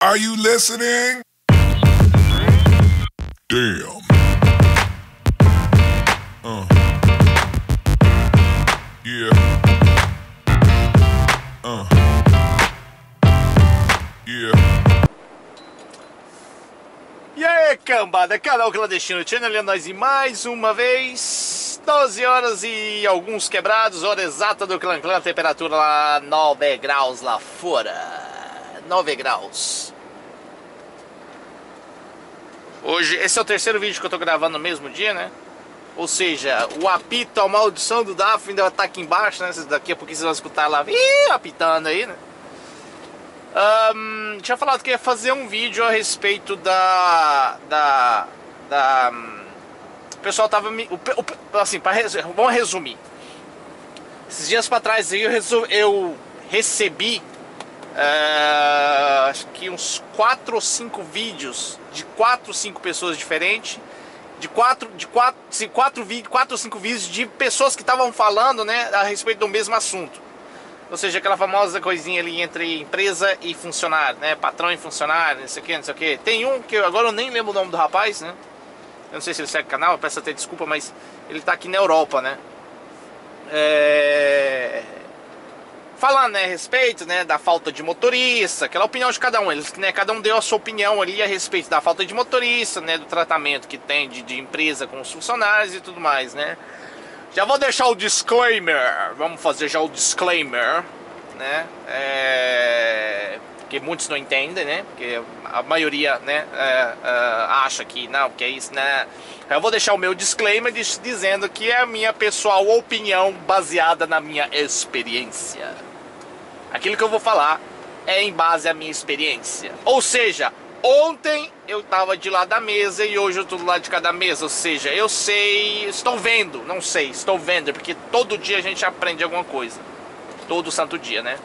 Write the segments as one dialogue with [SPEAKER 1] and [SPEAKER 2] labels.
[SPEAKER 1] Are you listening? Damn. Uh. Yeah. Uh. Yeah.
[SPEAKER 2] E aí, cambada, canal Clandestino Channel, é nós e mais uma vez 12 horas e alguns quebrados, hora exata do Clã Clã, temperatura lá 9 graus lá fora 9 graus Hoje, esse é o terceiro vídeo que eu tô gravando no mesmo dia, né? Ou seja, o apito, a maldição do Daf ainda tá aqui embaixo, né? Daqui a pouquinho vocês vão escutar lá, ih, apitando aí, né? Um, tinha falado que ia fazer um vídeo a respeito da. da. da. Um, o pessoal tava me. O, o, assim, pra, vamos resumir. Esses dias pra trás eu, eu recebi. Uh, acho que uns 4 ou 5 vídeos de 4 ou 5 pessoas diferentes. De 4 de quatro, quatro, quatro ou 5 vídeos de pessoas que estavam falando né, a respeito do mesmo assunto. Ou seja, aquela famosa coisinha ali entre empresa e funcionário, né? Patrão e funcionário, não sei o que, não sei o que. Tem um que eu, agora eu nem lembro o nome do rapaz, né? Eu não sei se ele segue o canal, peço até desculpa, mas ele tá aqui na Europa, né? É... Falando né, a respeito né, da falta de motorista, aquela opinião de cada um. Eles, né, cada um deu a sua opinião ali a respeito da falta de motorista, né? Do tratamento que tem de, de empresa com os funcionários e tudo mais, né? Já vou deixar o disclaimer, vamos fazer já o disclaimer, né? É, que muitos não entendem, né? Porque a maioria, né, é, é, acha que não, que é isso, né? Eu vou deixar o meu disclaimer dizendo que é a minha pessoal opinião baseada na minha experiência. Aquilo que eu vou falar é em base à minha experiência. Ou seja, Ontem eu tava de lá da mesa e hoje eu tô do lado de cada mesa. Ou seja, eu sei, estou vendo, não sei, estou vendo, porque todo dia a gente aprende alguma coisa. Todo santo dia, né?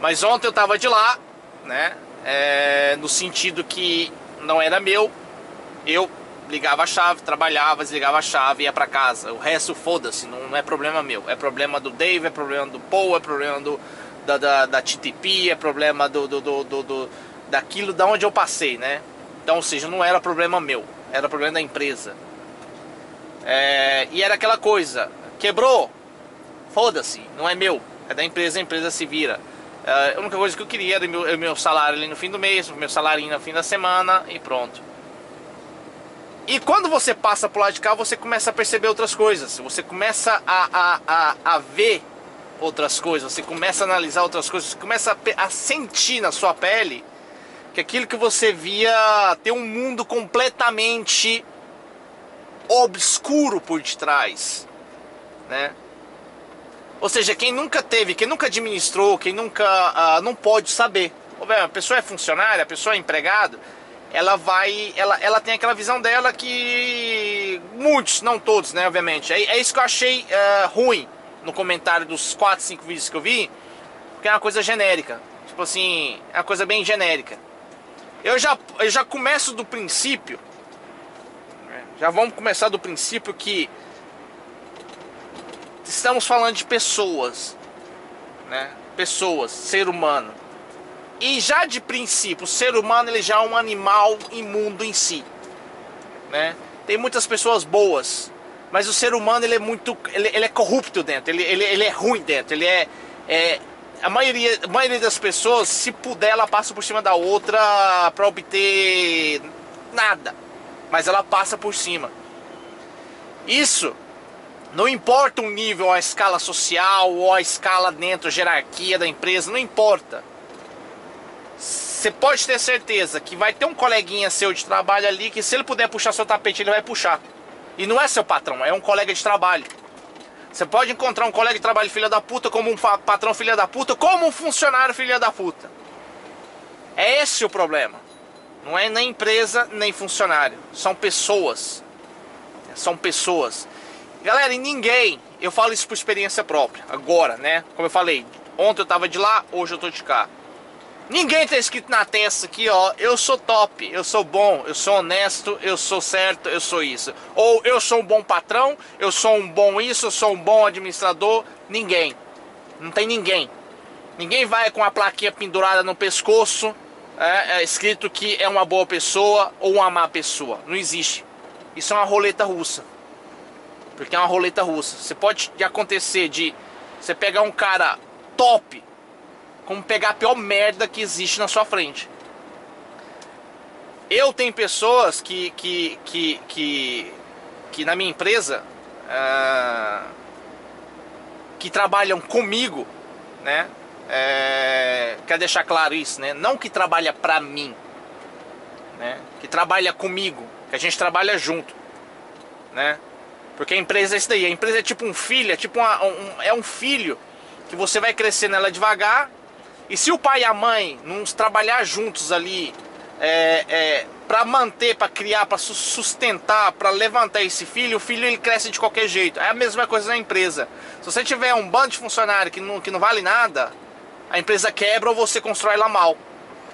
[SPEAKER 2] Mas ontem eu tava de lá, né? É, no sentido que não era meu. Eu ligava a chave, trabalhava, desligava a chave e ia pra casa. O resto, foda-se, não é problema meu. É problema do Dave, é problema do Paul, é problema do, da, da, da TTP, é problema do, do, do, do, do daquilo da onde eu passei, né? Então, ou seja, não era problema meu, era problema da empresa. É, e era aquela coisa, quebrou, foda-se, não é meu, é da empresa, a empresa se vira. É, a única coisa que eu queria era meu, meu salário ali no fim do mês, meu salário no fim da semana e pronto. E quando você passa pro lado de cá, você começa a perceber outras coisas, você começa a, a, a, a ver outras coisas, você começa a analisar outras coisas, você começa a, a sentir na sua pele que aquilo que você via tem um mundo completamente obscuro por detrás, né? Ou seja, quem nunca teve, quem nunca administrou, quem nunca uh, não pode saber. A pessoa é funcionária, a pessoa é empregado, ela vai, ela, ela tem aquela visão dela que muitos, não todos, né, obviamente. É, é isso que eu achei uh, ruim no comentário dos 4, 5 vídeos que eu vi, porque é uma coisa genérica. Tipo assim, é uma coisa bem genérica. Eu já, eu já começo do princípio, né? já vamos começar do princípio que estamos falando de pessoas, né? Pessoas, ser humano. E já de princípio, o ser humano ele já é um animal imundo em si, né? Tem muitas pessoas boas, mas o ser humano ele é muito, ele, ele é corrupto dentro, ele, ele, ele é ruim dentro, ele é, é a maioria, a maioria das pessoas, se puder, ela passa por cima da outra para obter nada. Mas ela passa por cima. Isso não importa o nível, a escala social ou a escala dentro, a jerarquia da empresa, não importa. Você pode ter certeza que vai ter um coleguinha seu de trabalho ali que se ele puder puxar seu tapete, ele vai puxar. E não é seu patrão, é um colega de trabalho. Você pode encontrar um colega de trabalho filha da puta, como um patrão filha da puta, como um funcionário filha da puta. É esse o problema. Não é nem empresa, nem funcionário. São pessoas. São pessoas. Galera, e ninguém, eu falo isso por experiência própria, agora, né? Como eu falei, ontem eu tava de lá, hoje eu tô de cá. Ninguém tá escrito na testa aqui, ó, eu sou top, eu sou bom, eu sou honesto, eu sou certo, eu sou isso. Ou eu sou um bom patrão, eu sou um bom isso, eu sou um bom administrador. Ninguém. Não tem ninguém. Ninguém vai com a plaquinha pendurada no pescoço, é, é escrito que é uma boa pessoa ou uma má pessoa. Não existe. Isso é uma roleta russa. Porque é uma roleta russa. Você pode acontecer de você pegar um cara top, como pegar a pior merda que existe na sua frente. Eu tenho pessoas que que que que, que na minha empresa uh, que trabalham comigo, né? É, quer deixar claro isso, né? Não que trabalha pra mim, né? Que trabalha comigo, que a gente trabalha junto, né? Porque a empresa é isso daí, a empresa é tipo um filho, é tipo uma, um, é um filho que você vai crescer nela devagar. E se o pai e a mãe não trabalhar juntos ali é, é, para manter, para criar, para sustentar, para levantar esse filho, o filho ele cresce de qualquer jeito. É a mesma coisa na empresa. Se você tiver um bando de funcionário que não, que não vale nada, a empresa quebra ou você constrói ela mal.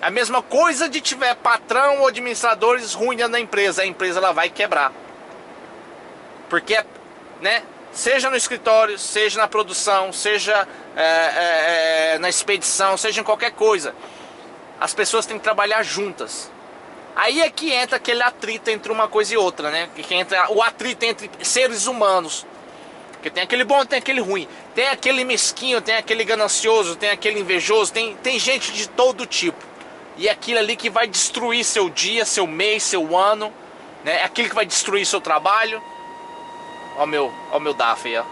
[SPEAKER 2] É a mesma coisa de tiver patrão ou administradores ruins na empresa, a empresa ela vai quebrar. Porque, né, seja no escritório, seja na produção, seja é, é, é, na expedição, seja em qualquer coisa, as pessoas têm que trabalhar juntas. Aí é que entra aquele atrito entre uma coisa e outra, né? Que entra o atrito entre seres humanos. Porque tem aquele bom, tem aquele ruim. Tem aquele mesquinho, tem aquele ganancioso, tem aquele invejoso, tem, tem gente de todo tipo. E é aquilo ali que vai destruir seu dia, seu mês, seu ano, né? É aquilo que vai destruir seu trabalho. Ó meu, ó meu DAF aí, ó.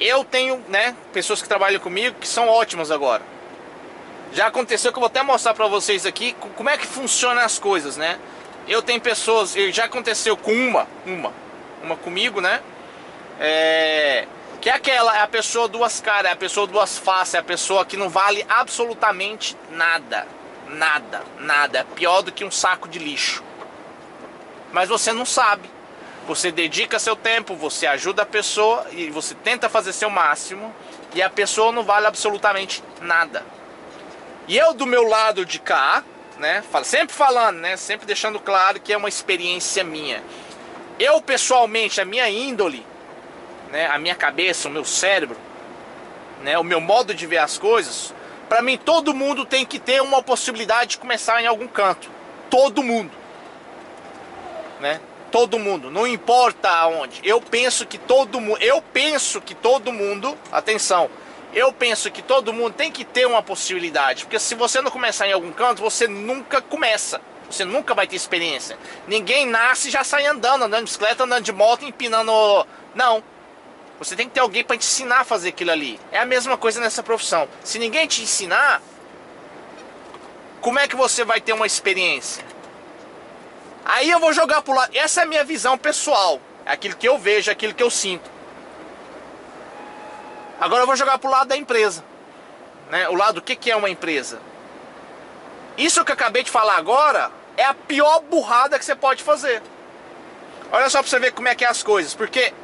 [SPEAKER 2] Eu tenho, né, pessoas que trabalham comigo que são ótimas agora. Já aconteceu que eu vou até mostrar pra vocês aqui como é que funcionam as coisas, né? Eu tenho pessoas, já aconteceu com uma, uma, uma comigo, né? É, que é aquela, é a pessoa duas caras, é a pessoa duas faces, é a pessoa que não vale absolutamente nada. Nada, nada. É pior do que um saco de lixo. Mas você não sabe. Você dedica seu tempo, você ajuda a pessoa e você tenta fazer seu máximo e a pessoa não vale absolutamente nada. E eu do meu lado de cá, né, sempre falando, né, sempre deixando claro que é uma experiência minha. Eu pessoalmente, a minha índole, né, a minha cabeça, o meu cérebro, né, o meu modo de ver as coisas, para mim todo mundo tem que ter uma possibilidade de começar em algum canto. Todo mundo. Né? todo mundo, não importa aonde. Eu penso que todo mundo, eu penso que todo mundo, atenção, eu penso que todo mundo tem que ter uma possibilidade, porque se você não começar em algum canto, você nunca começa. Você nunca vai ter experiência. Ninguém nasce e já sai andando, andando de bicicleta, andando de moto, empinando. Não. Você tem que ter alguém para te ensinar a fazer aquilo ali. É a mesma coisa nessa profissão. Se ninguém te ensinar, como é que você vai ter uma experiência? Aí eu vou jogar pro lado. Essa é a minha visão pessoal. É aquilo que eu vejo, é aquilo que eu sinto. Agora eu vou jogar pro lado da empresa. Né? O lado do que, que é uma empresa. Isso que eu acabei de falar agora é a pior burrada que você pode fazer. Olha só pra você ver como é que é as coisas. Porque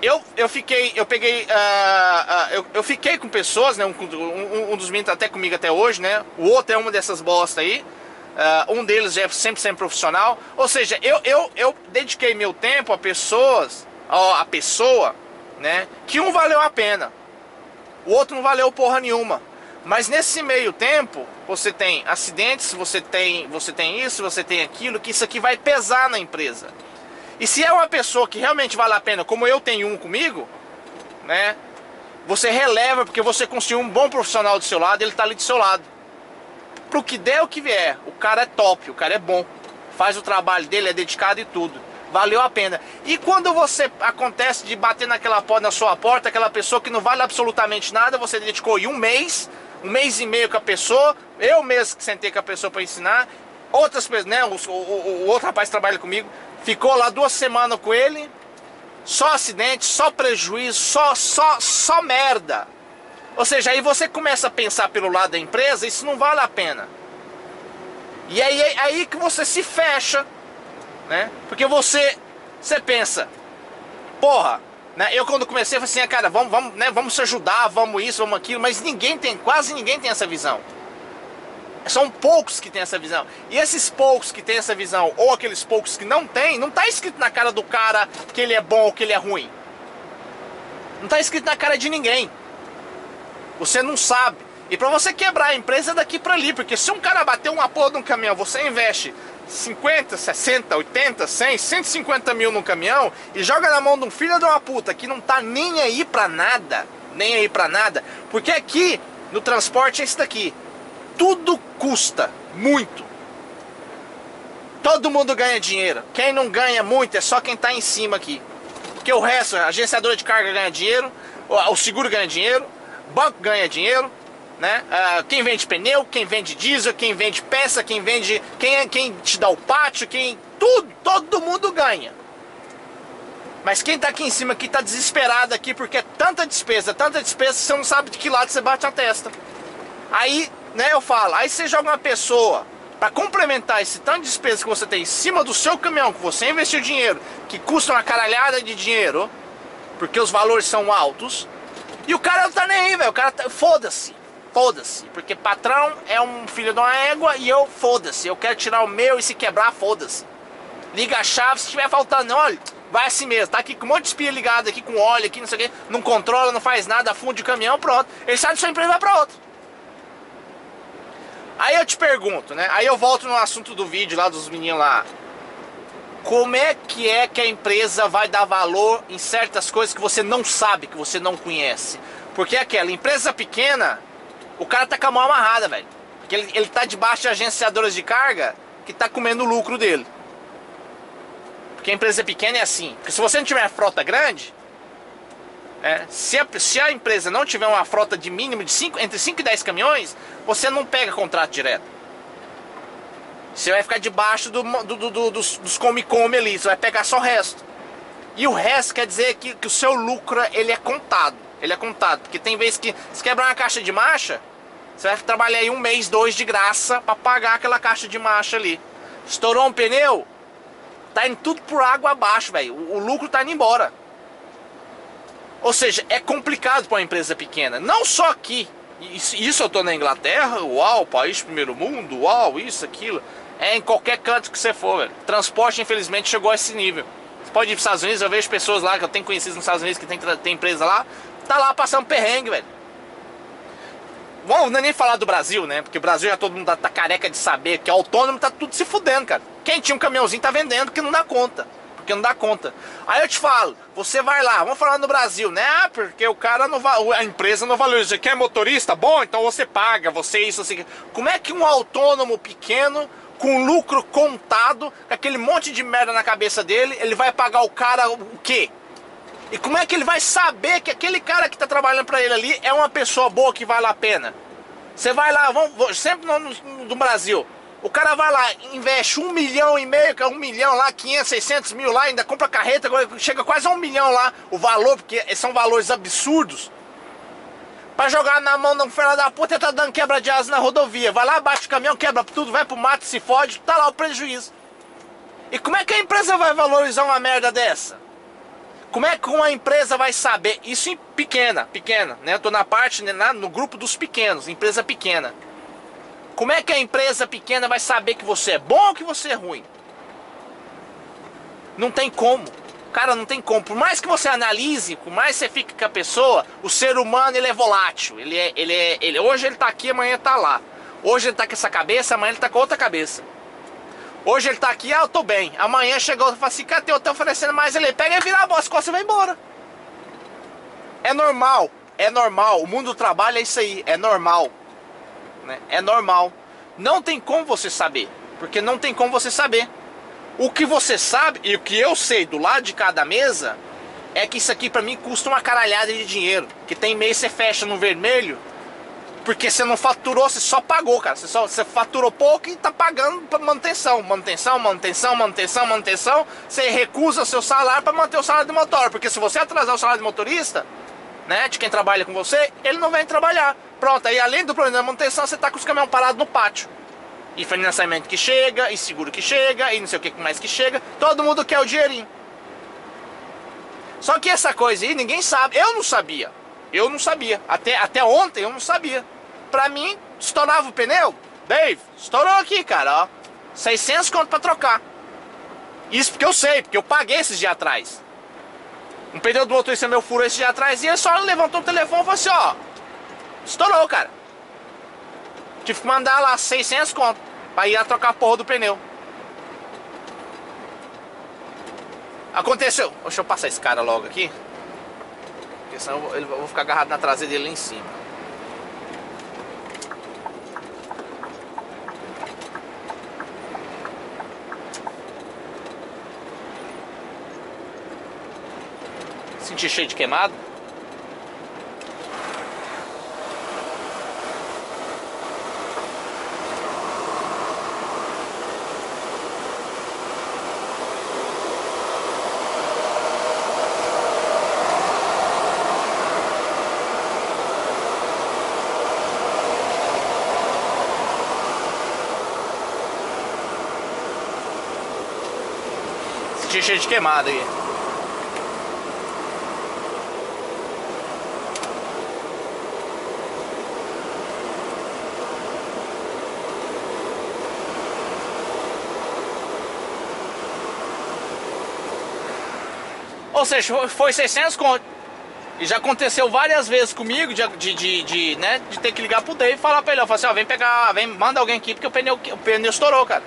[SPEAKER 2] eu, eu fiquei, eu peguei, uh, uh, eu, eu fiquei com pessoas, né? Um, um, um dos meninos tá até comigo até hoje, né? O outro é uma dessas bosta aí. Uh, um deles é sempre sempre profissional. Ou seja, eu, eu, eu dediquei meu tempo a pessoas, a, a pessoa, né? Que um valeu a pena, o outro não valeu porra nenhuma. Mas nesse meio tempo, você tem acidentes, você tem, você tem isso, você tem aquilo, que isso aqui vai pesar na empresa. E se é uma pessoa que realmente vale a pena, como eu tenho um comigo, né? Você releva porque você conseguiu um bom profissional do seu lado, ele está ali do seu lado pro que der o que vier. O cara é top, o cara é bom. Faz o trabalho dele, é dedicado e tudo. Valeu a pena. E quando você acontece de bater naquela porta, na sua porta, aquela pessoa que não vale absolutamente nada, você dedicou um mês, um mês e meio com a pessoa, eu mesmo que sentei com a pessoa para ensinar, outras pessoas, né, o, o, o, outro rapaz trabalha comigo, ficou lá duas semanas com ele, só acidente, só prejuízo, só, só, só merda. Ou seja, aí você começa a pensar pelo lado da empresa, isso não vale a pena. E aí é aí que você se fecha, né? Porque você você pensa, porra, né? Eu quando comecei eu falei assim, ah, cara, vamos, vamos, né, vamos se ajudar, vamos isso, vamos aquilo, mas ninguém tem, quase ninguém tem essa visão. São poucos que têm essa visão. E esses poucos que têm essa visão, ou aqueles poucos que não têm, não está escrito na cara do cara que ele é bom ou que ele é ruim. Não tá escrito na cara de ninguém. Você não sabe. E para você quebrar a empresa é daqui para ali, porque se um cara bater uma porra num caminhão, você investe 50, 60, 80, 100, 150 mil no caminhão e joga na mão de um filho de uma puta que não tá nem aí pra nada, nem aí pra nada, porque aqui no transporte é isso daqui, tudo custa muito. Todo mundo ganha dinheiro. Quem não ganha muito é só quem tá em cima aqui. Porque o resto, a agenciadora de carga ganha dinheiro, o seguro ganha dinheiro, banco ganha dinheiro, né? Uh, quem vende pneu, quem vende diesel, quem vende peça, quem vende. Quem, é, quem te dá o pátio, quem. Tudo, todo mundo ganha. Mas quem tá aqui em cima aqui tá desesperado aqui porque é tanta despesa, tanta despesa, você não sabe de que lado você bate a testa. Aí, né, eu falo, aí você joga uma pessoa para complementar esse tanto de despesa que você tem em cima do seu caminhão, que você investiu dinheiro, que custa uma caralhada de dinheiro, porque os valores são altos, e o cara não tá nem aí, velho. O cara tá. Foda-se foda-se. Porque patrão é um filho de uma égua e eu, foda-se. Eu quero tirar o meu e se quebrar, foda-se. Liga a chave, se estiver faltando, olha, vai assim mesmo. Tá aqui com um monte de espia ligada aqui, com óleo aqui, não sei o que. Não controla, não faz nada, funde o caminhão, pronto. Ele sai da sua empresa e vai pra outra. Aí eu te pergunto, né? Aí eu volto no assunto do vídeo lá dos meninos lá. Como é que é que a empresa vai dar valor em certas coisas que você não sabe, que você não conhece? Porque aquela empresa pequena, o cara tá com a mão amarrada, velho. Porque ele, ele tá debaixo de agenciadoras de carga que tá comendo o lucro dele. Porque a empresa pequena é assim. Porque se você não tiver frota grande, é, se, a, se, a, empresa não tiver uma frota de mínimo de cinco, entre 5 e 10 caminhões, você não pega contrato direto. Você vai ficar debaixo do, do, do, dos, dos come-come ali, você vai pegar só o resto. E o resto quer dizer que, que o seu lucro ele é contado. Ele é contado. Porque tem vezes que se quebrar uma caixa de marcha, você vai trabalhar aí um mês, dois de graça para pagar aquela caixa de marcha ali. Estourou um pneu, tá indo tudo por água abaixo, velho. O, o, lucro tá indo embora. Ou seja, é complicado para uma empresa pequena. Não só aqui. Isso, isso eu tô na Inglaterra, uau, país primeiro mundo, uau, isso, aquilo. É em qualquer canto que você for, velho. Transporte, infelizmente, chegou a esse nível. Você pode ir para os Estados Unidos, eu vejo pessoas lá que eu tenho conhecido nos Estados Unidos que tem, tem empresa lá, tá lá passando perrengue, velho. Vamos é nem falar do Brasil, né? Porque o Brasil já todo mundo tá, tá, careca de saber que autônomo tá tudo se fudendo, cara. Quem tinha um caminhãozinho tá vendendo que não dá conta. Porque não dá conta. Aí eu te falo, você vai lá, vamos falar no Brasil, né? Ah, porque o cara não a empresa não valoriza. Quer motorista? Bom, então você paga, você isso, assim. Como é que um autônomo pequeno, com lucro contado, com aquele monte de merda na cabeça dele, ele vai pagar o cara o quê? E como é que ele vai saber que aquele cara que está trabalhando para ele ali é uma pessoa boa que vale a pena? Você vai lá, vamos, sempre no, no, no, Brasil, o cara vai lá, investe um milhão e meio, é um milhão lá, 500, 600 mil lá, ainda compra carreta, chega quase a um milhão lá o valor, porque são valores absurdos. Pra jogar na mão de um filho da puta, tá dando quebra de asa na rodovia. Vai lá, bate o caminhão, quebra tudo, vai pro mato, se fode, tá lá o prejuízo. E como é que a empresa vai valorizar uma merda dessa? Como é que uma empresa vai saber? Isso em pequena, pequena, né? Eu tô na parte, né, no grupo dos pequenos, empresa pequena. Como é que a empresa pequena vai saber que você é bom ou que você é ruim? Não tem como. Cara, não tem como. Por mais que você analise, por mais que você fique com a pessoa, o ser humano ele é volátil. Ele é, ele é, ele, hoje ele tá aqui, amanhã tá lá. Hoje ele tá com essa cabeça, amanhã ele tá com outra cabeça. Hoje ele tá aqui, ah, eu tô bem. Amanhã chegou e falou assim, cadê? Eu tô oferecendo mais ele. Pega e vira a as costas e vai embora. É normal, é normal. O mundo do trabalho é isso aí, é normal. Né? É normal. Não tem como você saber, porque não tem como você saber. O que você sabe e o que eu sei do lado de cada mesa é que isso aqui para mim custa uma caralhada de dinheiro. Que tem mês você fecha no vermelho porque você não faturou, você só pagou, cara. Você, só, você faturou pouco e tá pagando pra manutenção. Manutenção, manutenção, manutenção, manutenção. Você recusa seu salário para manter o salário do motor. Porque se você atrasar o salário do motorista, né, de quem trabalha com você, ele não vem trabalhar. Pronto, aí além do problema da manutenção, você tá com os caminhões parados no pátio. E financiamento que chega, e seguro que chega, e não sei o que mais que chega. Todo mundo quer o dinheirinho. Só que essa coisa aí ninguém sabe. Eu não sabia. Eu não sabia. Até, até ontem eu não sabia. Pra mim, estourava o pneu. Dave, estourou aqui, cara, ó. 600 conto pra trocar. Isso porque eu sei, porque eu paguei esses dias atrás. Um pneu do motorista meu furou esse dia atrás e ele só levantou o telefone e falou assim, ó. Estourou, cara. Tive que mandar lá 600 conto pra ir a trocar a porra do pneu. Aconteceu. Deixa eu passar esse cara logo aqui. Porque senão eu vou, eu vou ficar agarrado na traseira dele lá em cima. Senti cheio de queimado. Senti cheio de queimado aí. Ou seja, foi 600 conto. E já aconteceu várias vezes comigo de, de, de, de, né, de ter que ligar pro Dave e falar pra ele, ó, falar assim, ó, vem pegar, vem, manda alguém aqui porque o pneu, o pneu estourou, cara.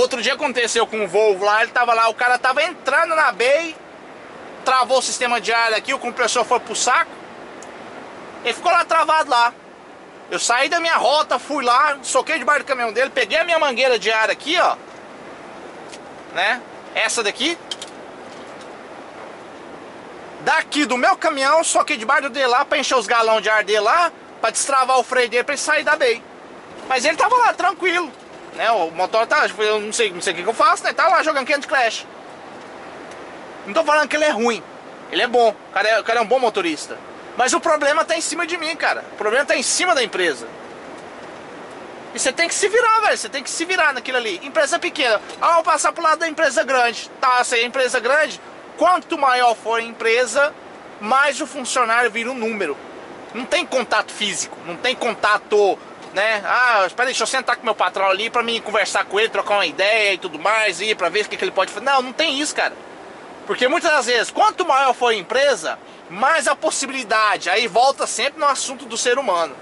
[SPEAKER 2] Outro dia aconteceu com o Volvo lá, ele tava lá, o cara tava entrando na BEI, travou o sistema de ar aqui, o compressor foi pro saco, ele ficou lá travado lá. Eu saí da minha rota, fui lá, soquei debaixo do caminhão dele, peguei a minha mangueira de ar aqui, ó, né, essa daqui, daqui do meu caminhão, só que debaixo dele lá pra encher os galões de ar dele lá, pra destravar o freio dele pra ele sair da BEI. Mas ele tava lá, tranquilo. Né? O motor tá, eu não sei, não sei o que, que eu faço, né? Tá lá jogando Candy Crash. Não tô falando que ele é ruim. Ele é bom. O cara é, o cara é um bom motorista. Mas o problema tá em cima de mim, cara. O problema tá em cima da empresa. E você tem que se virar, velho. Você tem que se virar naquilo ali. Empresa pequena. Ah, vou passar pro lado da empresa grande. Tá, se é empresa grande, quanto maior for a empresa, mais o funcionário vira um número. Não tem contato físico, não tem contato, né? Ah, espera deixa eu sentar com meu patrão ali pra mim conversar com ele, trocar uma ideia e tudo mais, ir pra ver o que, que ele pode fazer. Não, não tem isso, cara. Porque muitas das vezes, quanto maior for a empresa, mais a possibilidade, aí volta sempre no assunto do ser humano.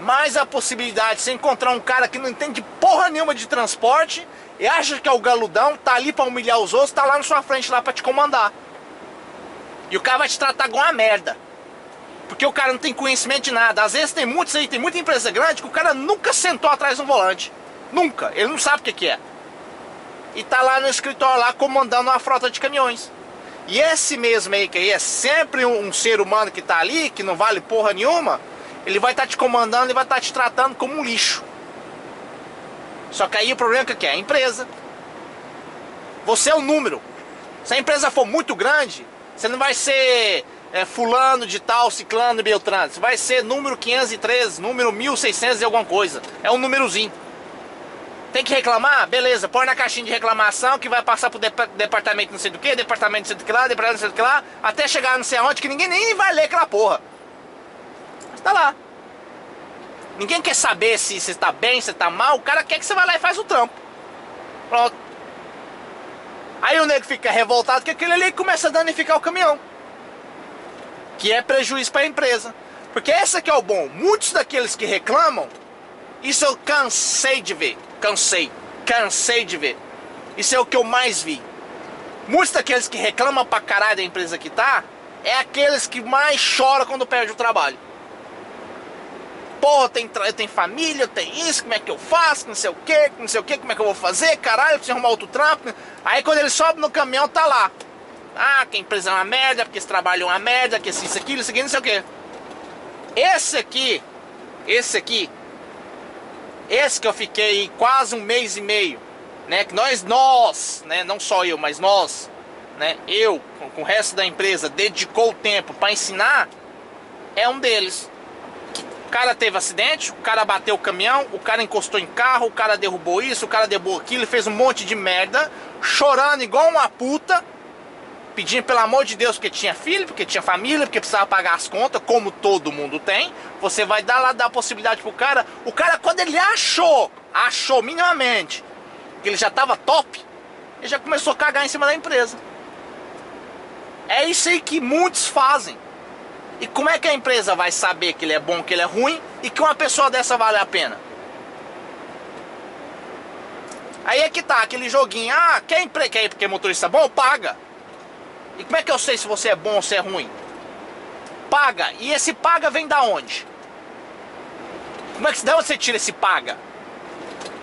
[SPEAKER 2] Mais a possibilidade de você encontrar um cara que não entende porra nenhuma de transporte e acha que é o galudão, tá ali pra humilhar os outros, tá lá na sua frente lá pra te comandar. E o cara vai te tratar igual uma merda. Porque o cara não tem conhecimento de nada. Às vezes tem muitos aí, tem muita empresa grande que o cara nunca sentou atrás de um volante. Nunca. Ele não sabe o que, que é. E tá lá no escritório lá comandando uma frota de caminhões. E esse mesmo aí, que aí é sempre um, um ser humano que tá ali, que não vale porra nenhuma, ele vai estar tá te comandando, ele vai estar tá te tratando como um lixo. Só que aí o problema é que é a empresa. Você é o número. Se a empresa for muito grande, você não vai ser é, fulano de tal, ciclano, beltrano. Você vai ser número 513, número 1600 e alguma coisa. É um númerozinho. Tem que reclamar? Beleza, põe na caixinha de reclamação que vai passar pro dep departamento não sei do que, departamento não sei do que lá, departamento não sei do que lá, até chegar não sei aonde que ninguém nem vai ler aquela porra. Mas tá lá. Ninguém quer saber se você está bem, se está mal, o cara quer que você vá lá e faz o trampo. Pronto. Aí o nego fica revoltado que aquele ali começa a danificar o caminhão. Que é prejuízo para a empresa. Porque esse que é o bom. Muitos daqueles que reclamam, isso eu cansei de ver. Cansei. Cansei de ver. Isso é o que eu mais vi. Muitos daqueles que reclamam pra caralho da empresa que tá, é aqueles que mais choram quando perde o trabalho. Porra, tem, tem família, tem isso, como é que eu faço, não sei o que, não sei o que, como é que eu vou fazer, caralho, preciso arrumar outro trampo. Aí quando ele sobe no caminhão, tá lá. Ah, que a empresa é uma merda, porque esse trabalho é uma merda, que isso, aqui, isso aqui, não sei o que. Esse aqui, esse aqui, esse que eu fiquei quase um mês e meio, né? Que nós, nós, né? Não só eu, mas nós, né? Eu, com, com o resto da empresa, dedicou o tempo para ensinar, é um deles. O cara teve acidente, o cara bateu o caminhão, o cara encostou em carro, o cara derrubou isso, o cara derrubou aquilo, fez um monte de merda, chorando igual uma puta, pedindo pelo amor de Deus porque tinha filho, porque tinha família, porque precisava pagar as contas, como todo mundo tem. Você vai dar lá dar a possibilidade pro cara. O cara quando ele achou, achou minimamente que ele já tava top, ele já começou a cagar em cima da empresa. É isso aí que muitos fazem. E como é que a empresa vai saber que ele é bom, que ele é ruim e que uma pessoa dessa vale a pena? Aí é que tá, aquele joguinho, ah, quer, empre... quer porque motorista bom? Paga. E como é que eu sei se você é bom ou se é ruim? Paga. E esse paga vem da onde? Como é que de você tira esse paga?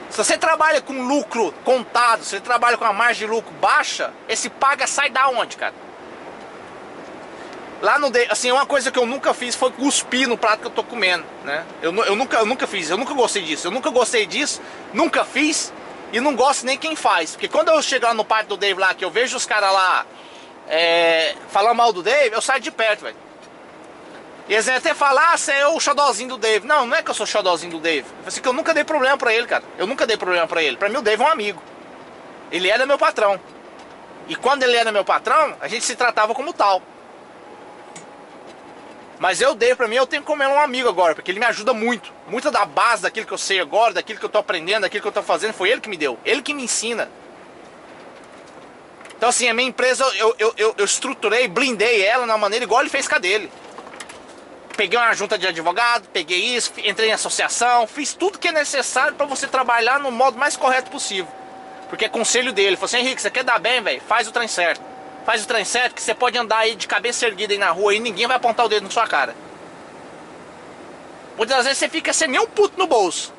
[SPEAKER 2] Se você trabalha com lucro contado, se você trabalha com a margem de lucro baixa, esse paga sai da onde, cara? Lá no assim, uma coisa que eu nunca fiz foi cuspir no prato que eu tô comendo, né? Eu, eu, nunca, eu nunca fiz, eu nunca gostei disso. Eu nunca gostei disso, nunca fiz e não gosto nem quem faz. Porque quando eu chego lá no parque do Dave lá, que eu vejo os caras lá é, falando mal do Dave, eu saio de perto, velho. E eles até falar, ah, você é o xodózinho do Dave. Não, não é que eu sou xodózinho do Dave. Eu assim, que eu nunca dei problema pra ele, cara. Eu nunca dei problema pra ele. Pra mim o Dave é um amigo. Ele era meu patrão. E quando ele era meu patrão, a gente se tratava como tal. Mas eu dei pra mim, eu tenho como ele um amigo agora, porque ele me ajuda muito. Muita da base daquilo que eu sei agora, daquilo que eu tô aprendendo, daquilo que eu tô fazendo, foi ele que me deu. Ele que me ensina. Então assim, a minha empresa, eu, eu, eu, eu estruturei, blindei ela na maneira igual ele fez com a dele. Peguei uma junta de advogado, peguei isso, entrei em associação, fiz tudo que é necessário para você trabalhar no modo mais correto possível. Porque é conselho dele. Ele falou assim, Henrique, você quer dar bem, velho? Faz o trem certo faz o trem certo que você pode andar aí de cabeça erguida aí na rua e ninguém vai apontar o dedo na sua cara. Muitas vezes você fica sem nem um puto no bolso.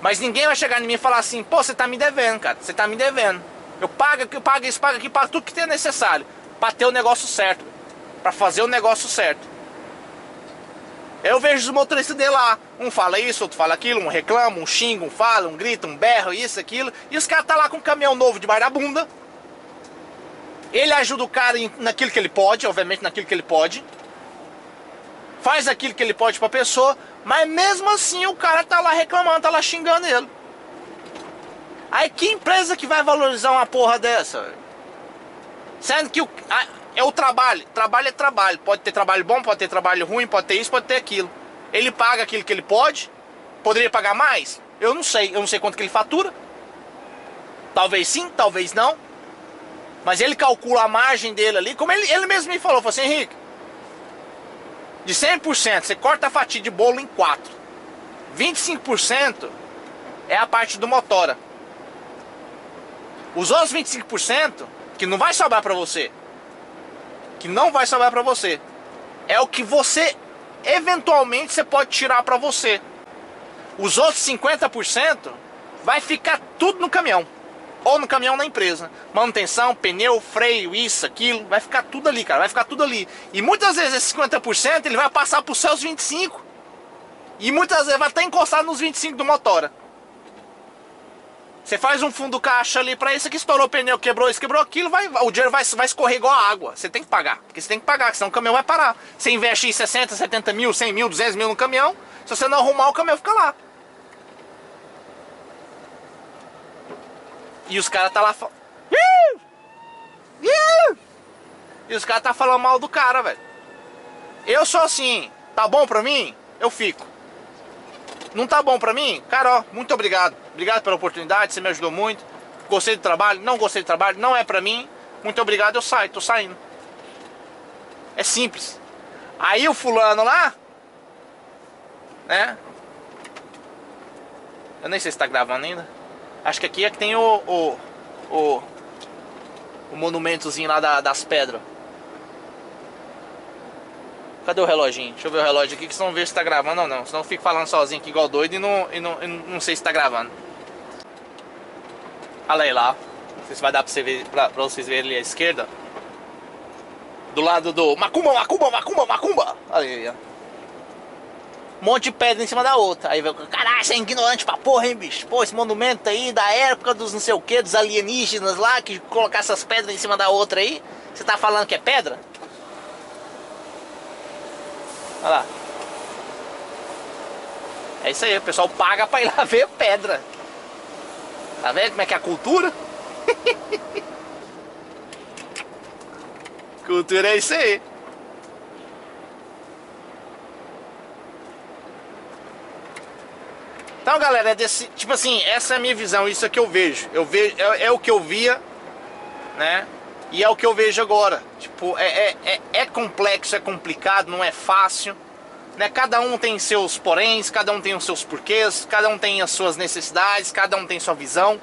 [SPEAKER 2] Mas ninguém vai chegar em mim e falar assim, pô, você tá me devendo, cara, você tá me devendo. Eu pago aqui, pago isso, pago aqui, pago tudo que tem necessário. Pra ter o negócio certo. Pra fazer o negócio certo. Eu vejo os motoristas dele lá. Um fala isso, outro fala aquilo, um reclama, um xinga, um fala, um grita, um berra, isso, aquilo. E os caras tá lá com um caminhão novo debaixo da bunda ele ajuda o cara naquilo que ele pode, obviamente naquilo que ele pode. Faz aquilo que ele pode pra pessoa, mas mesmo assim o cara tá lá reclamando, tá lá xingando ele. Aí que empresa que vai valorizar uma porra dessa? Sendo que o, a, é o trabalho. Trabalho é trabalho. Pode ter trabalho bom, pode ter trabalho ruim, pode ter isso, pode ter aquilo. Ele paga aquilo que ele pode. Poderia pagar mais? Eu não sei. Eu não sei quanto que ele fatura. Talvez sim, talvez não. Mas ele calcula a margem dele ali, como ele, ele mesmo me falou, falou assim, Henrique, de 100%, você corta a fatia de bolo em 4. 25% é a parte do motora. Os outros 25% que não vai sobrar para você, que não vai sobrar para você, é o que você eventualmente você pode tirar para você. Os outros 50% vai ficar tudo no caminhão ou no caminhão na empresa. Manutenção, pneu, freio, isso, aquilo, vai ficar tudo ali, cara, vai ficar tudo ali. E muitas vezes esse 50% ele vai passar por seus 25. E muitas vezes vai até encostar nos 25 do motora. Você faz um fundo caixa ali para isso que estourou o pneu, quebrou isso, quebrou aquilo, vai, o dinheiro vai, vai escorrer igual a água. Você tem que pagar, porque você tem que pagar, senão o caminhão vai parar. Você investe em 60, 70 mil, 100 mil, 200 mil no caminhão, se você não arrumar, o caminhão fica lá. E os caras tá lá falando. E os caras tá falando mal do cara, velho. Eu sou assim, tá bom pra mim? Eu fico. Não tá bom pra mim? Cara, ó, muito obrigado. Obrigado pela oportunidade, você me ajudou muito. Gostei do trabalho, não gostei do trabalho, não é pra mim. Muito obrigado, eu saio, tô saindo. É simples. Aí o fulano lá, né? Eu nem sei se tá gravando ainda. Acho que aqui é que tem o, o, o, o monumentozinho lá da, das pedras. Cadê o reloginho? Deixa eu ver o relógio aqui, que senão não vejo se tá gravando ou não. Senão eu fico falando sozinho aqui igual doido e não, e não, e não sei se tá gravando. Olha aí lá. Não sei se vai dar pra, você ver, pra, pra vocês verem ali à esquerda. Do lado do Macumba, Macumba, Macumba, Macumba. Olha aí, ó um monte de pedra em cima da outra. Aí vai, caralho, você é ignorante pra porra, hein, bicho? Pô, esse monumento aí da época dos não sei o que, dos alienígenas lá, que colocar essas pedras em cima da outra aí. Você tá falando que é pedra? Olha lá. É isso aí, o pessoal paga pra ir lá ver pedra. Tá vendo como é que é a cultura? cultura é isso aí. Então, galera, é desse, tipo assim, essa é a minha visão, isso é que eu vejo. Eu vejo é, é, o que eu via, né? E é o que eu vejo agora. Tipo, é, é, é, é complexo, é complicado, não é fácil. Né? Cada um tem seus poréns, cada um tem os seus porquês, cada um tem as suas necessidades, cada um tem sua visão.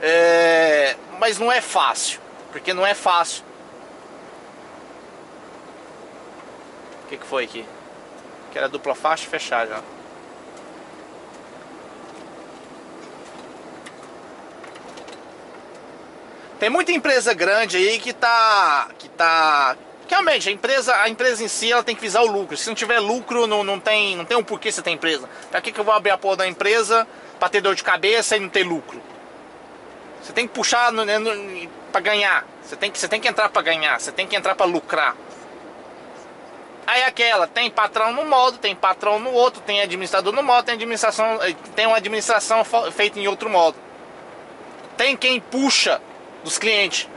[SPEAKER 2] É... Mas não é fácil, porque não é fácil. O que, que foi aqui? Que era dupla faixa fechar já. Tem muita empresa grande aí que tá. que tá. Realmente, a empresa, a empresa em si ela tem que visar o lucro. Se não tiver lucro, não, não, tem, não tem um porquê você ter empresa. Pra que, que eu vou abrir a porra da empresa pra ter dor de cabeça e não ter lucro? Você tem que puxar no, no, pra ganhar. Você tem, que, você tem que entrar pra ganhar. Você tem que entrar pra lucrar. Aí aquela, tem patrão no modo, tem patrão no outro, tem administrador no modo, tem administração, eh, tem uma administração feita em outro modo. Tem quem puxa dos clientes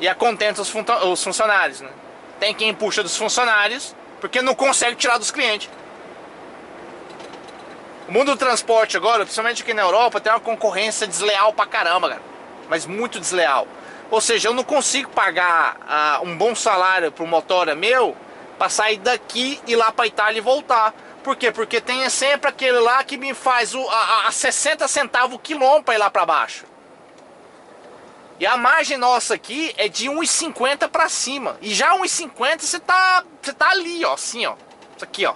[SPEAKER 2] e acontenta os, fun os funcionários. Né? Tem quem puxa dos funcionários porque não consegue tirar dos clientes. O mundo do transporte agora, principalmente aqui na Europa, tem uma concorrência desleal pra caramba, cara. Mas muito desleal. Ou seja, eu não consigo pagar uh, um bom salário pro motora meu para sair daqui e lá para Itália e voltar. Por quê? Porque tem sempre aquele lá que me faz o, a, a 60 centavos o quilômetro para ir lá para baixo. E a margem nossa aqui é de 1,50 para cima. E já 1,50 você tá, você tá ali, ó, assim, ó. Isso aqui, ó.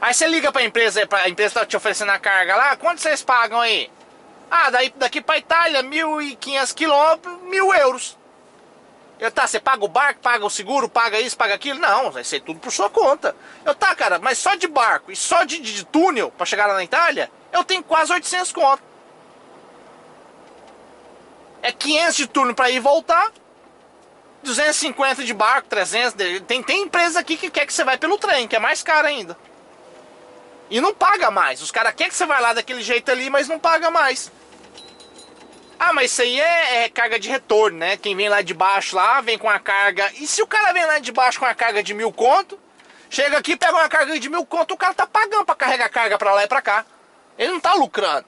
[SPEAKER 2] Aí você liga pra empresa, a empresa tá te oferecendo a carga lá, quanto vocês pagam aí? Ah, daí, daqui pra Itália, 1.500 quilômetros, mil euros. Eu, tá, você paga o barco, paga o seguro, paga isso, paga aquilo? Não, vai ser tudo por sua conta. Eu, tá, cara, mas só de barco e só de, de, túnel pra chegar lá na Itália, eu tenho quase 800 conto. É 500 de túnel pra ir e voltar, 250 de barco, 300. De... Tem, tem empresa aqui que quer que você vai pelo trem, que é mais caro ainda. E não paga mais. Os caras querem que você vá lá daquele jeito ali, mas não paga mais. Ah, mas isso aí é, é, carga de retorno, né? Quem vem lá de baixo lá, vem com a carga. E se o cara vem lá de baixo com a carga de mil conto, chega aqui, pega uma carga de mil conto, o cara tá pagando pra carregar carga pra lá e pra cá. Ele não tá lucrando.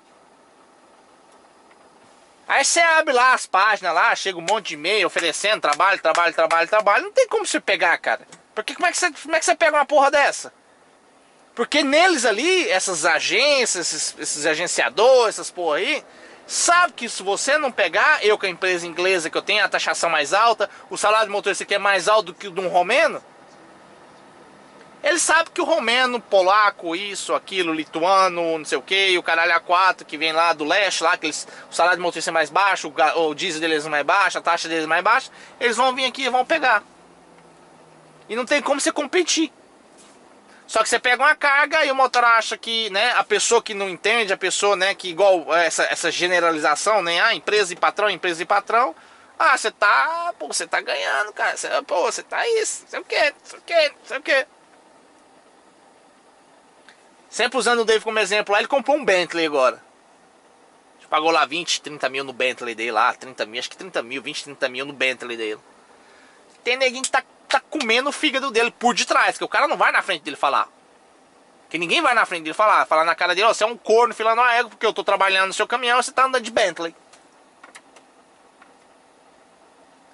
[SPEAKER 2] Aí você abre lá as páginas lá, chega um monte de e-mail oferecendo trabalho, trabalho, trabalho, trabalho. Não tem como você pegar, cara. Porque como é que você, como é que você pega uma porra dessa? Porque neles ali, essas agências, esses, esses agenciadores, essas porra aí, sabe que se você não pegar, eu com a empresa inglesa que eu tenho a taxação mais alta, o salário de motorista aqui é mais alto do que o de um romeno, ele sabe que o romeno, polaco, isso, aquilo, lituano, não sei o que, o caralho A4 que vem lá do leste, lá, que eles, o salário de motorista é mais baixo, o, o diesel deles é mais baixo, a taxa deles é mais baixa, eles vão vir aqui e vão pegar. E não tem como você competir. Só que você pega uma carga e o motor acha que, né, a pessoa que não entende, a pessoa, né, que igual essa, essa generalização, né, ah, empresa e patrão, empresa e patrão, ah, você tá, pô, você tá ganhando, cara, você, pô, você tá isso, sei o que, sei o que, sei o que. Sempre usando o Dave como exemplo, ele comprou um Bentley agora. Pagou lá 20, 30 mil no Bentley dele lá, 30 mil, acho que 30 mil, 20, 30 mil no Bentley dele. Tem neguinho que tá tá comendo o fígado dele por detrás, que o cara não vai na frente dele falar. Que ninguém vai na frente dele falar, falar na cara dele, ó, oh, você é um corno filando uma égua porque eu tô trabalhando no seu caminhão e você tá andando de Bentley.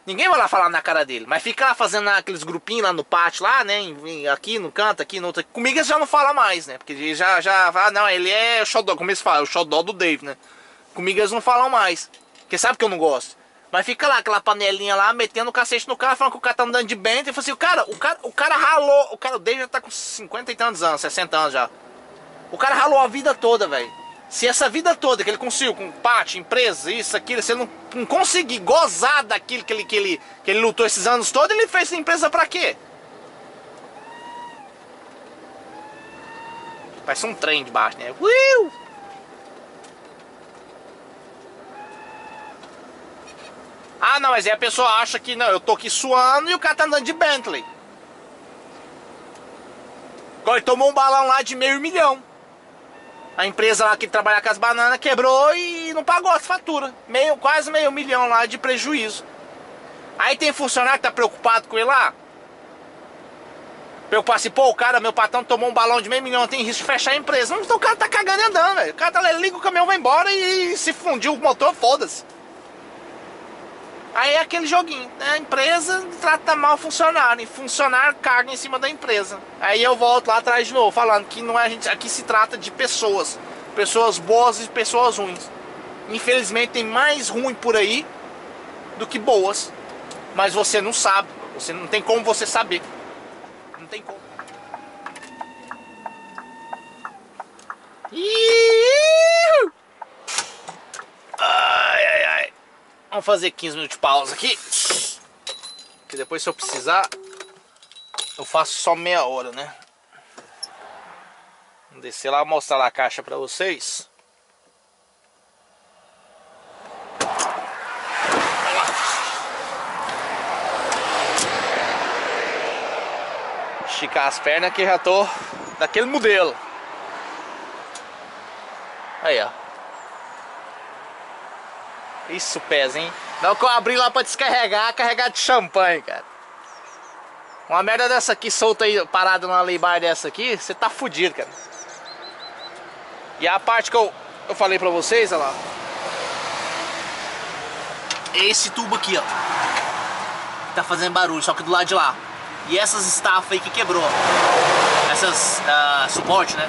[SPEAKER 2] Ninguém vai lá falar na cara dele, mas fica lá fazendo aqueles grupinhos lá no pátio, lá, né? Aqui no canto, aqui no outro. Comigo eles já não fala mais, né? Porque ele já, já ah, não, ele é o xodó, como eles falam, o xodó do Dave, né? Comigo eles não falam mais. Porque sabe que eu não gosto. Mas fica lá, aquela panelinha lá, metendo o cacete no carro, falando que o cara tá andando de Bentley. Eu falei assim, o cara, o cara, o cara ralou. O cara, o Dave já tá com 50 e tantos anos, 60 anos já. O cara ralou a vida toda, velho. Se essa vida toda que ele conseguiu com pátio, empresa, isso, aquilo, se ele não, não conseguir gozar daquilo que ele, que, ele, que ele lutou esses anos todos, ele fez essa empresa pra quê? Parece um trem de baixo, né? Uiu! Ah, não, mas aí a pessoa acha que não, eu tô aqui suando e o cara tá andando de Bentley. Agora ele tomou um balão lá de meio milhão. A empresa lá que trabalha com as bananas quebrou e não pagou as faturas. Meio, quase meio milhão lá de prejuízo. Aí tem funcionário que tá preocupado com ele lá. Preocupado assim, pô, o cara, meu patrão tomou um balão de meio milhão, tem risco de fechar a empresa. Não, então o cara tá cagando e andando, velho. O cara tá, liga o caminhão, vai embora e se fundiu o motor, foda-se. Aí é aquele joguinho, né? A empresa trata mal o funcionário, e funcionário caga em cima da empresa. Aí eu volto lá atrás de novo, falando que não é a gente, aqui se trata de pessoas, pessoas boas e pessoas ruins. Infelizmente tem mais ruim por aí do que boas, mas você não sabe, você não tem como você saber. Não tem como. Ih! Ai, ai, ai. Vamos fazer 15 minutos de pausa aqui. Que depois se eu precisar, eu faço só meia hora, né? Descer lá, mostrar lá a caixa pra vocês. Esticar as pernas que já tô daquele modelo. Aí, ó. Isso pesa, hein? Não que eu abri lá pra descarregar, carregar de champanhe, cara. Uma merda dessa aqui, solta aí, parada numa lei bar dessa aqui, você tá fudido, cara. E a parte que eu, eu falei pra vocês, olha lá. Esse tubo aqui, ó. Tá fazendo barulho, só que do lado de lá. E essas estafas aí que quebrou, ó. Essas, uh, suporte, né?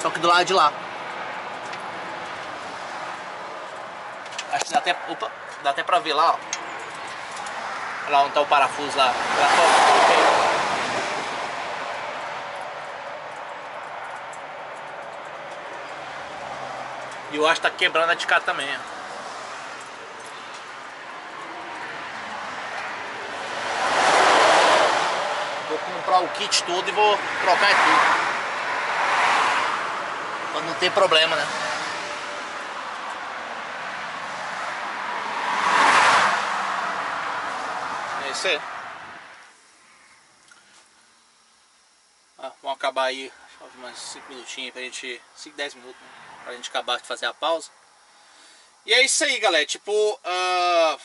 [SPEAKER 2] Só que do lado de lá. Acho que dá até, opa, dá até pra ver lá, ó. Olha lá onde tá o parafuso lá. Coloquei. E eu acho que tá quebrando a de cá também, ó. Vou comprar o kit todo e vou trocar tudo. Pra não ter problema, né? Isso aí. Ah, vamos acabar aí, mais 5 minutinhos pra gente. 5, 10 minutos, né? Pra gente acabar de fazer a pausa. E é isso aí, galera. Tipo, uh,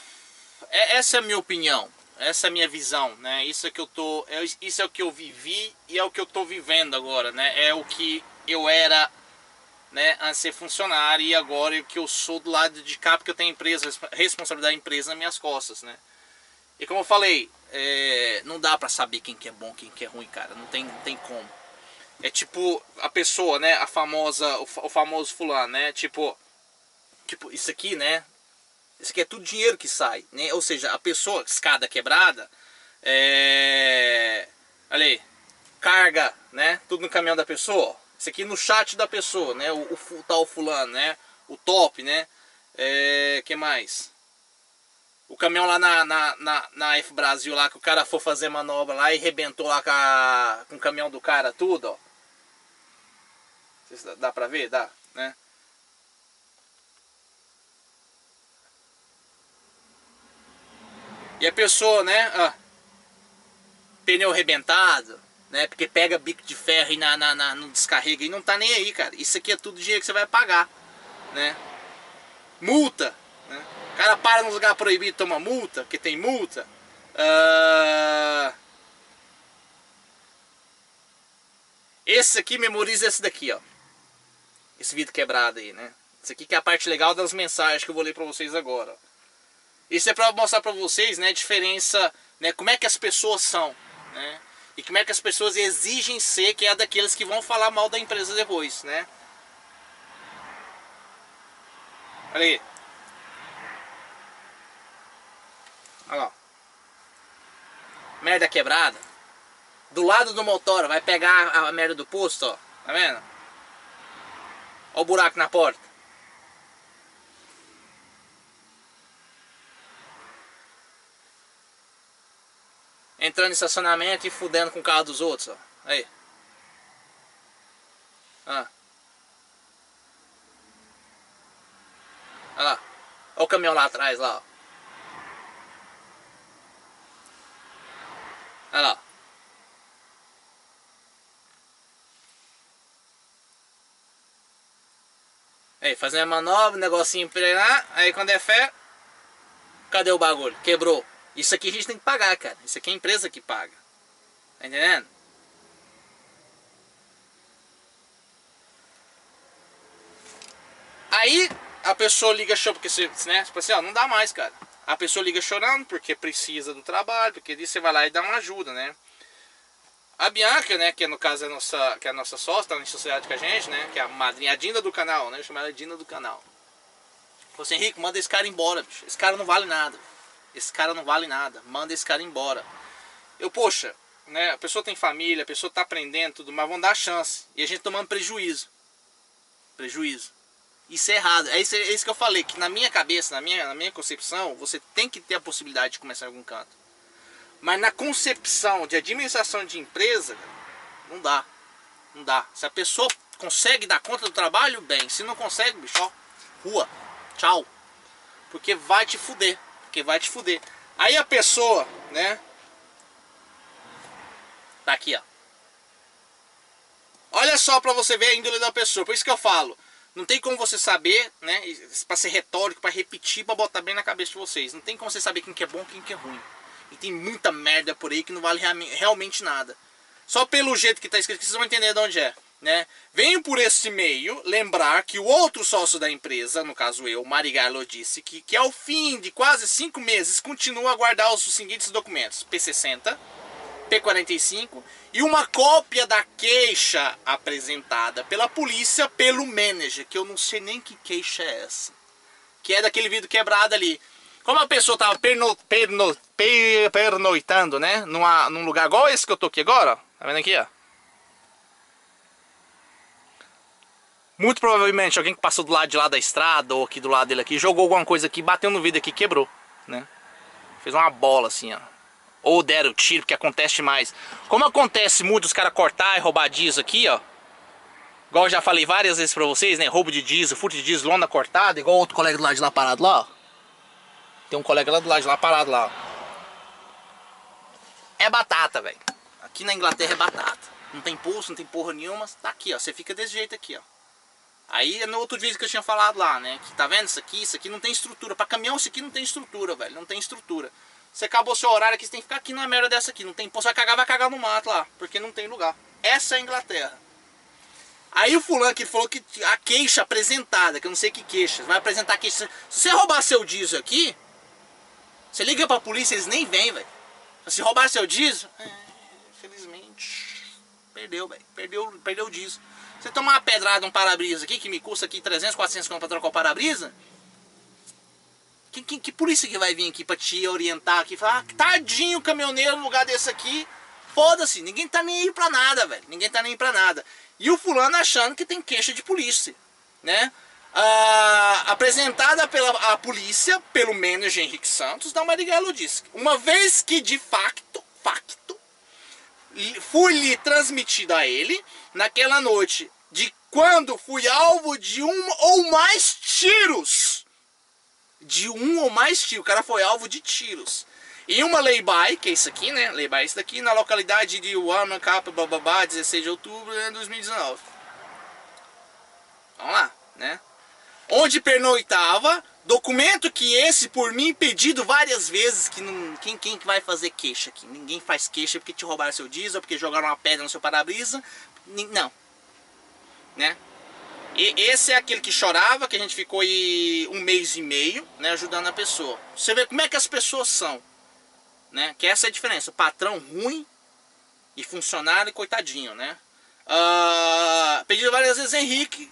[SPEAKER 2] essa é a minha opinião. Essa é a minha visão, né? Isso é que eu tô. É, isso é o que eu vivi e é o que eu tô vivendo agora, né? É o que eu era né, a ser funcionário e agora é que eu sou do lado de cá porque eu tenho empresa, responsabilidade da empresa nas minhas costas, né? E como eu falei, é, não dá pra saber quem que é bom, quem que é ruim, cara. Não tem, não tem como. É tipo a pessoa, né? A famosa, o, o famoso fulano, né? Tipo, tipo isso aqui, né? Isso aqui é tudo dinheiro que sai, né? Ou seja, a pessoa, escada quebrada, é... Olha aí, carga, né? Tudo no caminhão da pessoa. Isso aqui no chat da pessoa, né? O, o tal fulano, né? O top, né? É... que mais? O caminhão lá na, na, na, na, F Brasil lá, que o cara for fazer manobra lá e rebentou lá com, a, com o caminhão do cara, tudo, ó. Dá, dá pra ver? Dá, né? E a pessoa, né? Ah, pneu rebentado, né? Porque pega bico de ferro e na, na, na, no descarrega e não tá nem aí, cara. Isso aqui é tudo dinheiro que você vai pagar, né? Multa, cara para num lugar proibido toma multa, porque tem multa. Uh... Esse aqui, memoriza esse daqui, ó. Esse vidro quebrado aí, né? Isso aqui que é a parte legal das mensagens que eu vou ler pra vocês agora. Isso é para mostrar para vocês, né, a diferença, né, como é que as pessoas são, né? E como é que as pessoas exigem ser, que é daqueles que vão falar mal da empresa depois, né? Olha aí. Olha lá. Merda quebrada. Do lado do motor, vai pegar a merda do posto, ó. Tá vendo? Olha o buraco na porta. entrando em estacionamento e fudendo com o carro dos outros, ó. Aí. Ah. Olha lá. Olha o caminhão lá atrás, lá, ó. Olha lá. Aí, fazendo a manobra, negocinho pra lá, aí quando é fé, cadê o bagulho? Quebrou. Isso aqui a gente tem que pagar, cara. Isso aqui é a empresa que paga. Tá entendendo? Aí a pessoa liga show porque você, né? Tipo assim, ó, não dá mais, cara. A pessoa liga chorando porque precisa do trabalho, porque disso você vai lá e dá uma ajuda, né? A Bianca, né, que no caso é a nossa, que é a nossa sócia, tá em sociedade com a gente, né, que é a madrinha, a Dinda do canal, né, chamo ela Dinda do canal. Falou assim, Henrique, manda esse cara embora, bicho. Esse cara não vale nada. Esse cara não vale nada. Manda esse cara embora. Eu, poxa, né, a pessoa tem família, a pessoa tá aprendendo tudo, mas vão dar chance. E a gente tomando prejuízo. Prejuízo. Isso é errado. É isso, é isso que eu falei, que na minha cabeça, na minha, na minha concepção, você tem que ter a possibilidade de começar em algum canto. Mas na concepção de administração de empresa, não dá. Não dá. Se a pessoa consegue dar conta do trabalho, bem. Se não consegue, bicho, ó, rua. Tchau. Porque vai te fuder. Porque vai te fuder. Aí a pessoa, né? Tá aqui, ó. Olha só pra você ver a índole da pessoa. Por isso que eu falo. Não tem como você saber, né? Pra ser retórico, pra repetir, pra botar bem na cabeça de vocês. Não tem como você saber quem que é bom quem que é ruim. E tem muita merda por aí que não vale realmente nada. Só pelo jeito que tá escrito, que vocês vão entender de onde é. Né? Venho por esse meio lembrar que o outro sócio da empresa, no caso eu, Marigarlo, disse que, que ao fim de quase cinco meses continua a guardar os seguintes documentos: P60, P45 e uma cópia da queixa apresentada pela polícia pelo manager, que eu não sei nem que queixa é essa. Que é daquele vidro quebrado ali. Como a pessoa tava perno, perno, per, pernoitando, né? Numa, num lugar igual esse que eu tô aqui agora, tá vendo aqui, ó? Muito provavelmente alguém que passou do lado de lá da estrada ou aqui do lado dele aqui, jogou alguma coisa aqui, bateu no vidro aqui quebrou, né? Fez uma bola assim, ó. Ou deram tiro, porque acontece mais. Como acontece muito os caras cortar e roubar diesel aqui, ó. Igual eu já falei várias vezes pra vocês, né? Roubo de diesel, furto de diesel, lona cortada, igual outro colega do lado de lá parado lá, ó. Tem um colega lá do lado de lá parado lá, ó. É batata, velho. Aqui na Inglaterra é batata. Não tem pulso, não tem porra nenhuma. Tá aqui, ó. Você fica desse jeito aqui, ó. Aí é no outro vídeo que eu tinha falado lá, né? Que tá vendo isso aqui? Isso aqui não tem estrutura. Pra caminhão isso aqui não tem estrutura, velho. Não tem estrutura. Você acabou seu horário aqui, você tem que ficar aqui numa merda dessa aqui. Não tem Você vai cagar, vai cagar no mato lá. Porque não tem lugar. Essa é a Inglaterra. Aí o fulano que falou que a queixa apresentada, que eu não sei que queixa, vai apresentar queixa. Se você roubar seu diesel aqui, você liga pra polícia, eles nem vêm, velho. Se roubar seu diesel, é, infelizmente, perdeu, velho. Perdeu, perdeu o diesel. Você tomar uma pedrada, um para-brisa aqui, que me custa aqui 300, 400 km pra trocar o para-brisa, que, que, que, polícia que vai vir aqui pra te orientar aqui? Falar, ah, tadinho caminhoneiro no lugar desse aqui. Foda-se, ninguém tá nem aí pra nada, velho. Ninguém tá nem aí pra nada. E o fulano achando que tem queixa de polícia, né? Ah, apresentada pela a polícia, pelo manager Henrique Santos, da Marighella disse. Uma vez que de facto, facto, fui lhe transmitido a ele naquela noite de quando fui alvo de um ou mais tiros. De um ou mais tiros. O cara foi alvo de tiros. E uma lay-by, que é isso aqui, né? Lay-by é isso daqui, na localidade de Warman Cap, bababá, 16 de outubro de 2019. Vamos lá, né? Onde pernoitava, documento que esse por mim pedido várias vezes, que não, quem, quem vai fazer queixa aqui? Ninguém faz queixa porque te roubaram seu diesel, porque jogaram uma pedra no seu para-brisa, não. Né? E esse é aquele que chorava, que a gente ficou aí um mês e meio, né, ajudando a pessoa. Você vê como é que as pessoas são, né? Que essa é a diferença. Patrão ruim e funcionário coitadinho, né? Uh, pedido várias vezes Henrique,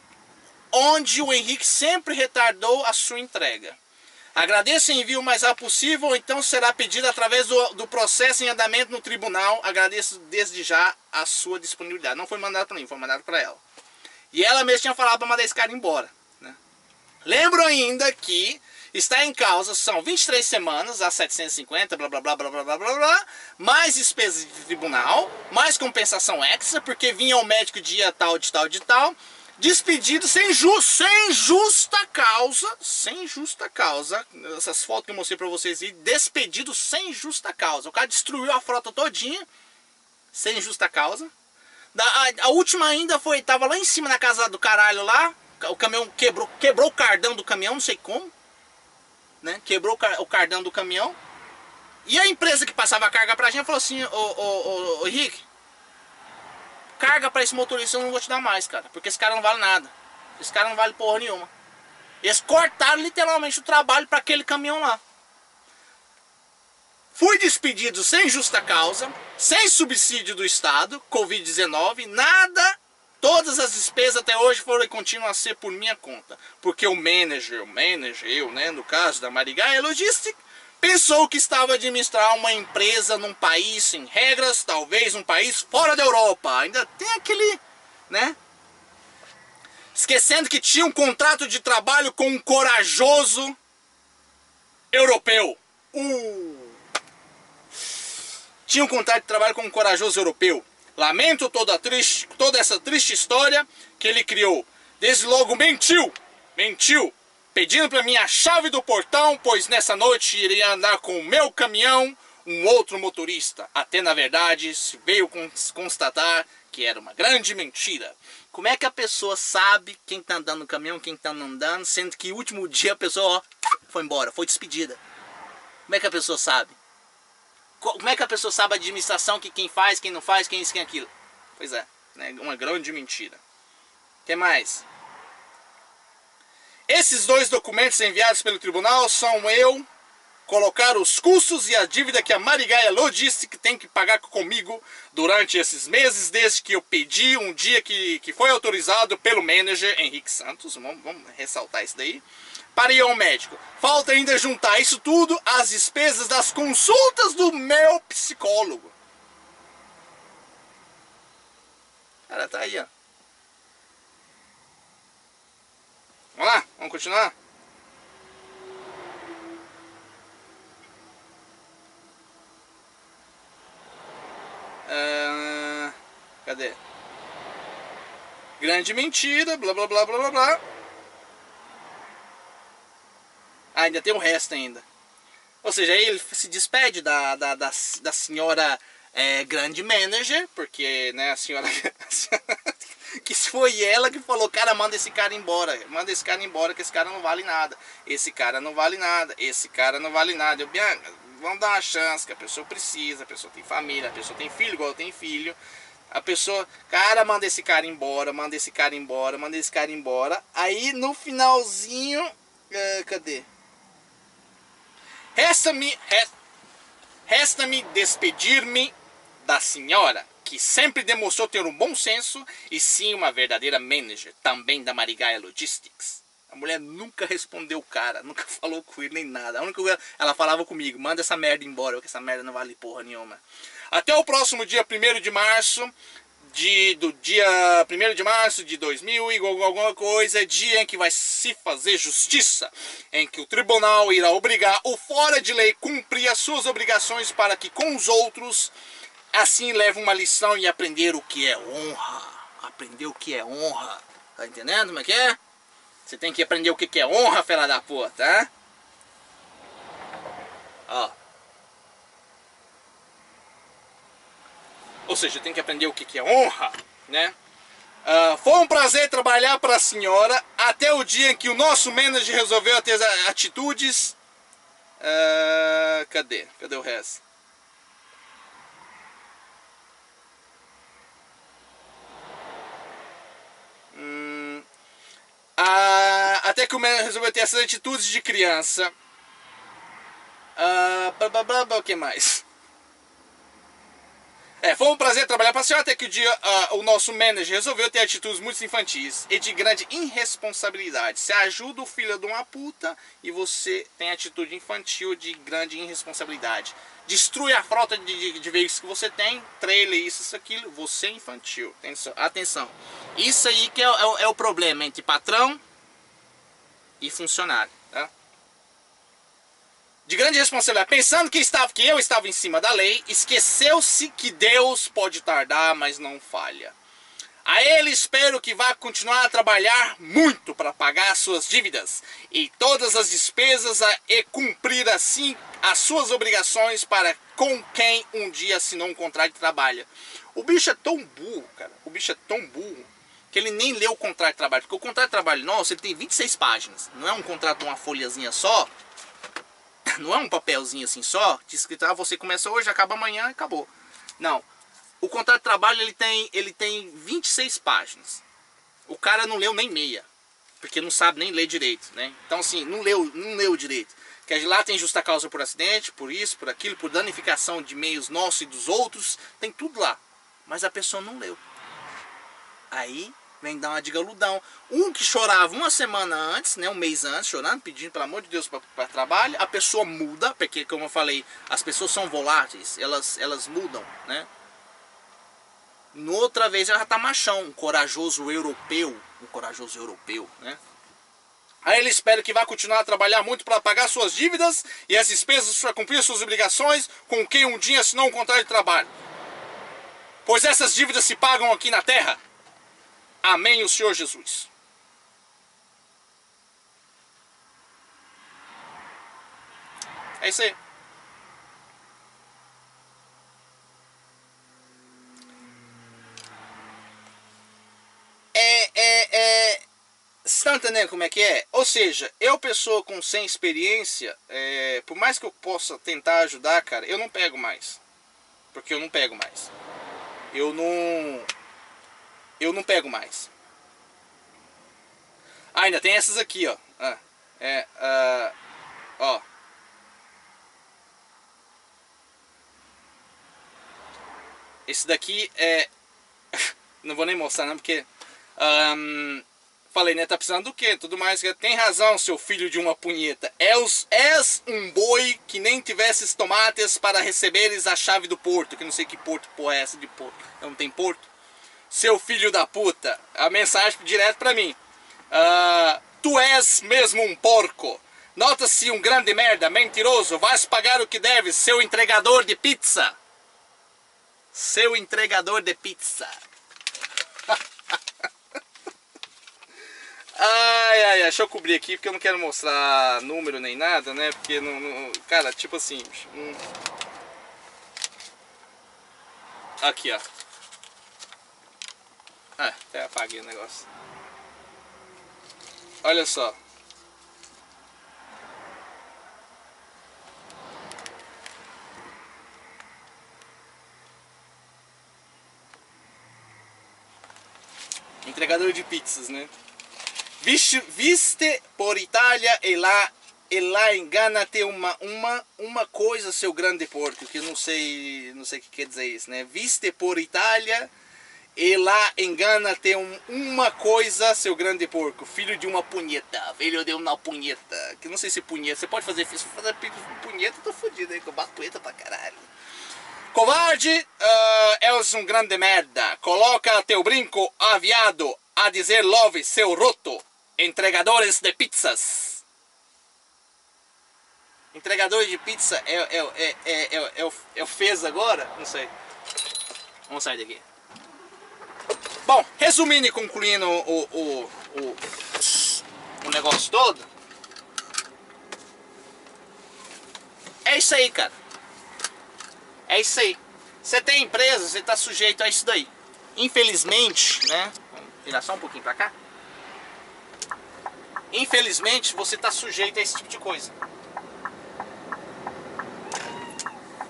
[SPEAKER 2] onde o Henrique sempre retardou a sua entrega. Agradeço e envio o mais rápido possível, ou então será pedido através do, do, processo em andamento no tribunal. Agradeço desde já a sua disponibilidade. Não foi mandado para mim, foi mandado para ela. E ela mesma tinha falado para mandar esse cara embora. Né? Lembro ainda que está em causa, são 23 semanas a 750, blá blá blá blá blá blá blá, blá mais despesas de tribunal, mais compensação extra, porque vinha o médico dia tal, de tal, de tal despedido sem, ju sem justa causa, sem justa causa, essas fotos que eu mostrei pra vocês aí, despedido sem justa causa. O cara destruiu a frota todinha, sem justa causa. A, a, última ainda foi, tava lá em cima na casa do caralho lá, o caminhão quebrou, quebrou o cardão do caminhão, não sei como, né? Quebrou o, car, o cardão do caminhão. E a empresa que passava a carga pra gente falou assim, ô, ô, ô, Henrique, carga para esse motorista eu não vou te dar mais, cara. Porque esse cara não vale nada. Esse cara não vale porra nenhuma. Eles cortaram literalmente o trabalho para aquele caminhão lá. Fui despedido sem justa causa, sem subsídio do Estado, Covid-19, nada, todas as despesas até hoje foram e continuam a ser por minha conta. Porque o manager, o manager, eu, né, no caso da Marigaia Logistic, pensou que estava a administrar uma empresa num país sem regras, talvez um país fora da Europa. Ainda tem aquele, né? Esquecendo que tinha um contrato de trabalho com um corajoso europeu. Uh. Tinha um contrato de trabalho com um corajoso europeu. Lamento toda, triste, toda essa triste história que ele criou. Desde logo mentiu, mentiu, pedindo para mim a chave do portão, pois nessa noite iria andar com o meu caminhão, um outro motorista. Até na verdade se veio constatar que era uma grande mentira. Como é que a pessoa sabe quem está andando no caminhão, quem está andando, sendo que o último dia a pessoa ó, foi embora, foi despedida? Como é que a pessoa sabe? Como é que a pessoa sabe a administração que quem faz, quem não faz, quem isso, quem aquilo? Pois é, né? uma grande mentira. O que mais? Esses dois documentos enviados pelo tribunal são eu colocar os custos e a dívida que a Marigaia Logistic tem que pagar comigo durante esses meses, desde que eu pedi um dia que, que foi autorizado pelo manager Henrique Santos, vamos, vamos ressaltar isso daí, para ir ao médico. Falta ainda juntar isso tudo às despesas das consultas do meu psicólogo. Cara, tá aí, ó. Vamos lá, vamos continuar? Uh, cadê? Grande mentira, blá blá blá blá blá blá. Ainda tem o resto ainda. Ou seja, ele se despede da, da, da, da senhora é, grande manager, porque né, a senhora. que foi ela que falou, cara, manda esse cara embora, manda esse cara embora, que esse cara não vale nada. Esse cara não vale nada, esse cara não vale nada. Eu, Bianca, vamos dar uma chance, que a pessoa precisa, a pessoa tem família, a pessoa tem filho igual tem filho. A pessoa, cara, manda esse cara embora, manda esse cara embora, manda esse cara embora. Aí no finalzinho, uh, cadê? Resta-me resta-me despedir-me da senhora, que sempre demonstrou ter um bom senso e sim uma verdadeira manager, também da Marigaia Logistics. A mulher nunca respondeu o cara, nunca falou com ele nem nada. A única coisa, ela falava comigo, manda essa merda embora, porque essa merda não vale porra nenhuma. Até o próximo dia 1 de março, de, do dia 1 de março de 2000 e alguma coisa, dia em que vai se fazer justiça, em que o tribunal irá obrigar o fora de lei cumprir as suas obrigações para que com os outros assim leve uma lição e aprender o que é honra. Aprender o que é honra. Tá entendendo como é que é? Você tem que aprender o que é honra, fela da puta, tá? Ó. Ou seja, tem que aprender o que é honra, né? Uh, foi um prazer trabalhar para a senhora até o dia em que o nosso manager resolveu ter atitudes. Uh, cadê? Cadê o resto? Hum, até que o manager resolveu ter essas atitudes de criança. Uh, blá, blá, blá, o que mais? É, foi um prazer trabalhar para a senhora até que o dia uh, o nosso manager resolveu ter atitudes muito infantis e de grande irresponsabilidade. Você ajuda o filho de uma puta e você tem atitude infantil de grande irresponsabilidade. Destrui a frota de, de, de veículos que você tem, trailer, isso, isso, aquilo. Você é infantil. Atenção. atenção. Isso aí que é, é, é o problema entre patrão e funcionário de grande responsabilidade, pensando que, estava, que eu estava em cima da lei, esqueceu-se que Deus pode tardar, mas não falha. A ele espero que vá continuar a trabalhar muito para pagar suas dívidas e todas as despesas e cumprir assim as suas obrigações para com quem um dia assinou um contrato de trabalho. O bicho é tão burro, cara. O bicho é tão burro que ele nem leu o contrato de trabalho. Porque o contrato de trabalho nosso ele tem 26 páginas. Não é um contrato de uma folhazinha só não é um papelzinho assim só, de escrito, ah, você começa hoje, acaba amanhã e acabou. Não. O contrato de trabalho ele tem, ele tem 26 páginas. O cara não leu nem meia, porque não sabe nem ler direito, né? Então assim, não leu, não leu direito. Que lá tem justa causa por acidente, por isso, por aquilo, por danificação de meios nossos e dos outros, tem tudo lá. Mas a pessoa não leu. Aí vem dar uma de galudão. Um que chorava uma semana antes, né, um mês antes, chorando, pedindo pelo amor de Deus para trabalho, a pessoa muda, porque como eu falei, as pessoas são voláteis, elas, elas mudam, né? Outra vez ela já tá machão, um corajoso europeu, um corajoso europeu, né? Aí ele espera que vá continuar a trabalhar muito para pagar suas dívidas e as despesas para cumprir suas obrigações com quem um dia assinou um contrato de trabalho. Pois essas dívidas se pagam aqui na terra. Amém, o Senhor Jesus. É isso aí. É, é, é, você tá entendendo como é que é? Ou seja, eu, pessoa com sem experiência, é, por mais que eu possa tentar ajudar, cara, eu não pego mais. Porque eu não pego mais. Eu não. Eu não pego mais. Ah, ainda tem essas aqui, ó. Ah, é, uh, ó. Esse daqui é. não vou nem mostrar, não, porque. Um, falei, né? Tá precisando do quê? Tudo mais. Tem razão, seu filho de uma punheta. És, és um boi que nem tivesses tomates para receberes a chave do porto. Que não sei que porto porra é essa de porto. Não tem porto. Seu filho da puta. A mensagem direto pra mim. Uh, tu és mesmo um porco. Nota-se um grande merda, mentiroso. Vais pagar o que deves, seu entregador de pizza. Seu entregador de pizza. ai, ai, ai, deixa eu cobrir aqui porque eu não quero mostrar número nem nada, né? Porque, não, não cara, tipo assim. Hum. Aqui, ó. Ah, até apaguei o negócio. Olha só. Entregador de pizzas, né? Viste, viste por Itália e lá e lá engana-te uma, uma, uma coisa, seu grande porco, que eu não sei, não sei o que quer dizer isso, né? Viste por Itália e lá engana-te um, uma coisa, seu grande porco, filho de uma punheta, filho de uma punheta, que não sei se punheta, você pode fazer, se fazer punheta, eu tô fodido aí, que eu bato punheta pra caralho. Covarde, uh, um grande merda. Coloca teu brinco aviado a dizer love, seu roto. Entregadores de pizzas. Entregadores de pizza é, é, é, é, é, é, o, é o fez agora? Não sei. Vamos sair daqui. Bom, resumindo e concluindo o, o, o, o negócio todo. É isso aí, cara. É isso aí. Você tem empresa, você está sujeito a isso daí. Infelizmente, né? Vamos virar só um pouquinho para cá. Infelizmente, você está sujeito a esse tipo de coisa.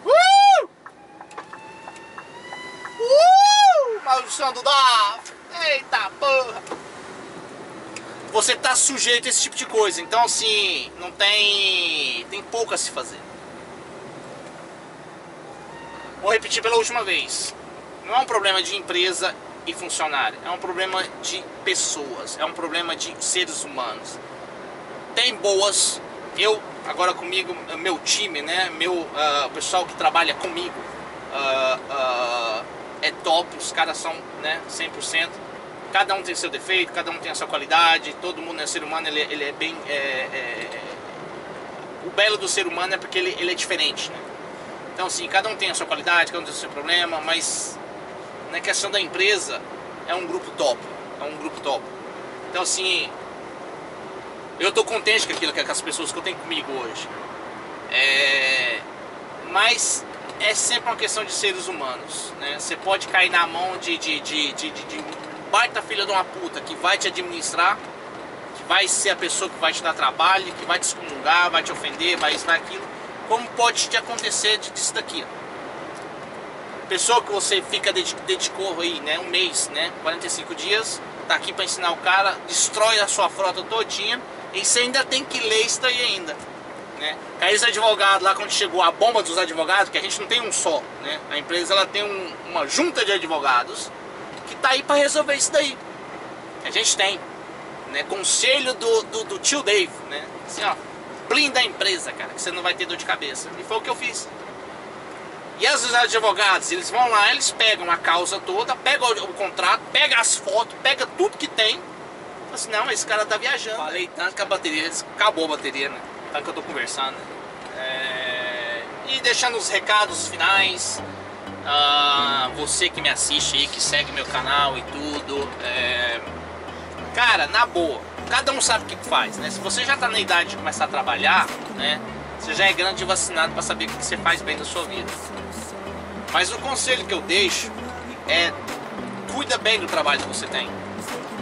[SPEAKER 2] Uh! Uh! Maldição do DAF! Eita porra! Você está sujeito a esse tipo de coisa. Então, assim, não tem. Tem pouco a se fazer. Vou repetir pela última vez. Não é um problema de empresa e funcionário, é um problema de pessoas, é um problema de seres humanos. Tem boas, eu agora comigo, meu time, né, meu uh, pessoal que trabalha comigo uh, uh, é top, os caras são, né, 100%. Cada um tem seu defeito, cada um tem a sua qualidade, todo mundo é ser humano, ele, ele é bem. É, é, o belo do ser humano é porque ele, ele é diferente, né? Então, assim, cada um tem a sua qualidade, cada um tem o seu problema, mas na questão da empresa, é um grupo top. É um grupo top. Então, assim, eu tô contente com aquilo, com as pessoas que eu tenho comigo hoje. É... Mas é sempre uma questão de seres humanos, né? Você pode cair na mão de, de, de, de, de, baita filha de uma puta que vai te administrar, que vai ser a pessoa que vai te dar trabalho, que vai te excomungar, vai te ofender, vai isso, vai aquilo como pode te acontecer disso daqui. Pessoa que você fica dedicou aí, né, um mês, né, 45 dias, tá aqui para ensinar o cara, destrói a sua frota todinha e você ainda tem que ler isso aí ainda. Né? Aqueles advogados lá quando chegou a bomba dos advogados, que a gente não tem um só, né? A empresa ela tem um, uma junta de advogados que tá aí para resolver isso daí. A gente tem, né? Conselho do, do, do tio Dave, né? Assim, ó, blinda a empresa, cara, que você não vai ter dor de cabeça. E foi o que eu fiz. E os advogados, eles vão lá, eles pegam a causa toda, pegam o, o contrato, pegam as fotos, pegam tudo que tem. Assim, não, esse cara tá viajando. Falei tanto que a bateria, acabou a bateria, né? Tanto que eu tô conversando. É... E deixando os recados finais. Ah, você que me assiste aí, que segue meu canal e tudo. É... Cara, na boa, cada um sabe o que faz, né? Se você já tá na idade de começar a trabalhar, né? Você já é grande e vacinado para saber o que você faz bem na sua vida. Mas o conselho que eu deixo é cuida bem do trabalho que você tem.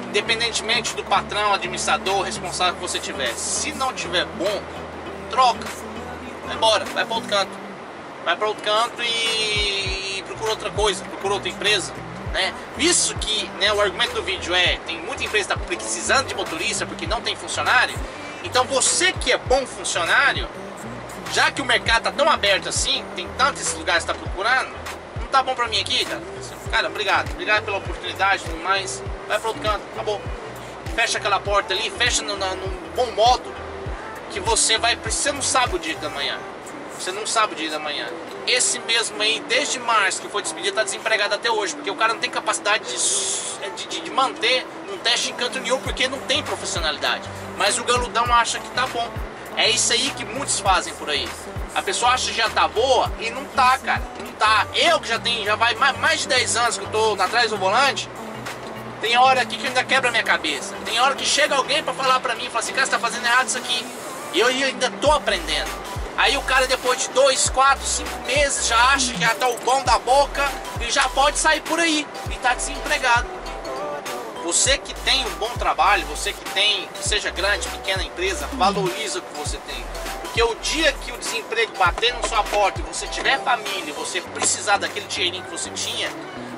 [SPEAKER 2] Independentemente do patrão, administrador, responsável que você tiver. Se não tiver bom, troca. Vai embora, vai para outro canto. Vai para outro canto e procura outra coisa, procura outra empresa. Né? Visto que né, o argumento do vídeo é tem muita empresa que está precisando de motorista porque não tem funcionário, então você que é bom funcionário, já que o mercado tá tão aberto assim, tem tantos lugares que tá procurando, não tá bom pra mim aqui, cara? Cara, obrigado. Obrigado pela oportunidade e tudo mais. Vai pro outro canto, acabou. Fecha aquela porta ali, fecha num bom modo que você vai. Você não sabe o dia da manhã. Você não sabe o dia da manhã. Esse mesmo aí, desde março que foi despedido, tá desempregado até hoje, porque o cara não tem capacidade de, de, de manter um teste em canto nenhum, porque não tem profissionalidade. Mas o galudão acha que tá bom. É isso aí que muitos fazem por aí. A pessoa acha que já tá boa e não tá, cara. Não tá. Eu que já tenho, já vai mais de 10 anos que eu tô atrás do volante, tem hora aqui que ainda quebra a minha cabeça. Tem hora que chega alguém para falar pra mim, fala assim, cara, você tá fazendo errado isso aqui. E eu ainda tô aprendendo. Aí o cara depois de 2, 4, 5 meses já acha que já tá o bom da boca e já pode sair por aí e tá desempregado. Você que tem um bom trabalho, você que tem, seja grande, pequena empresa, valoriza o que você tem. Porque o dia que o desemprego bater na sua porta e você tiver família, você precisar daquele dinheirinho que você tinha,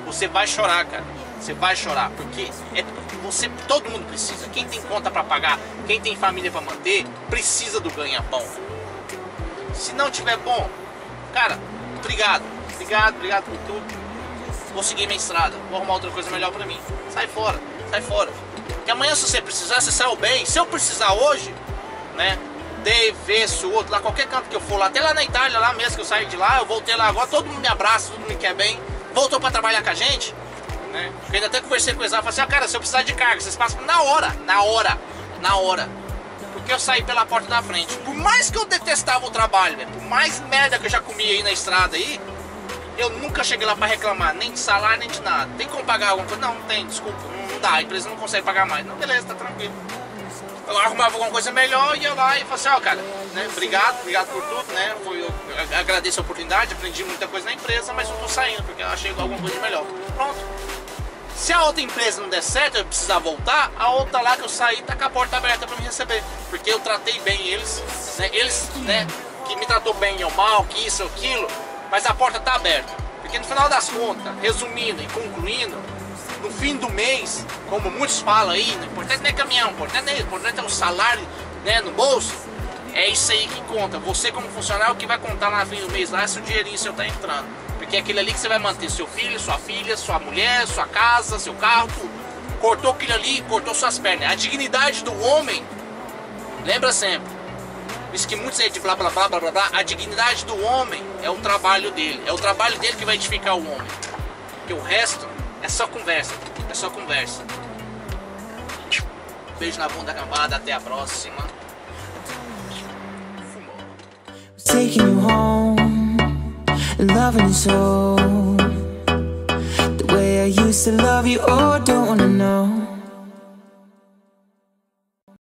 [SPEAKER 2] você vai chorar, cara. Você vai chorar, porque é você, todo mundo precisa. Quem tem conta para pagar, quem tem família para manter, precisa do ganha-pão. Se não tiver bom, cara, obrigado. Obrigado, obrigado por tudo. Vou seguir minha estrada, vou arrumar outra coisa melhor para mim. Sai fora sai fora. Que amanhã se você precisar, você saiu bem. Se eu precisar hoje, né? Dave, o outro, lá qualquer canto que eu for lá, até lá na Itália, lá mesmo que eu saí de lá, eu voltei lá agora, todo mundo me abraça, todo mundo me quer bem. Voltou para trabalhar com a gente, né? Eu ainda até conversei com eles lá, falei assim, ah, cara, se eu precisar de carga, vocês passam na hora, na hora, na hora. Porque eu saí pela porta da frente. Por mais que eu detestava o trabalho, por mais merda que eu já comi aí na estrada aí, eu nunca cheguei lá para reclamar, nem de salário, nem de nada. Tem como pagar alguma coisa? Não, não tem, desculpa, não dá, a empresa não consegue pagar mais. Não, beleza, tá tranquilo. Eu arrumava alguma coisa melhor, ia lá e falava assim, ó, cara, né, obrigado, obrigado por tudo, né, foi, eu agradeço a oportunidade, aprendi muita coisa na empresa, mas eu tô saindo, porque eu achei alguma coisa melhor. Pronto. Se a outra empresa não der certo, eu precisar voltar, a outra lá que eu saí tá com a porta aberta para me receber. Porque eu tratei bem eles, né, eles, né, que me tratou bem ou mal, que isso ou aquilo, mas a porta tá aberta. Porque no final das contas, resumindo e concluindo, no fim do mês, como muitos falam aí, o importante não é caminhão, o importante é, o importante é salário né, no bolso. É isso aí que conta. Você como funcionário, o que vai contar na fim do mês lá é se o dinheirinho seu tá entrando. Porque é aquele ali que você vai manter seu filho, sua filha, sua mulher, sua casa, seu carro, tudo. Cortou aquilo ali, cortou suas pernas. A dignidade do homem, lembra sempre, isso que muitos aí de blá blá blá blá blá blá, a dignidade do homem é o trabalho dele. É o trabalho dele que vai edificar o homem. Porque o resto é só conversa. É só conversa. Beijo na bunda cambada, até a próxima. Taking you home, loving you so. The way I used to love you, oh, don't wanna know.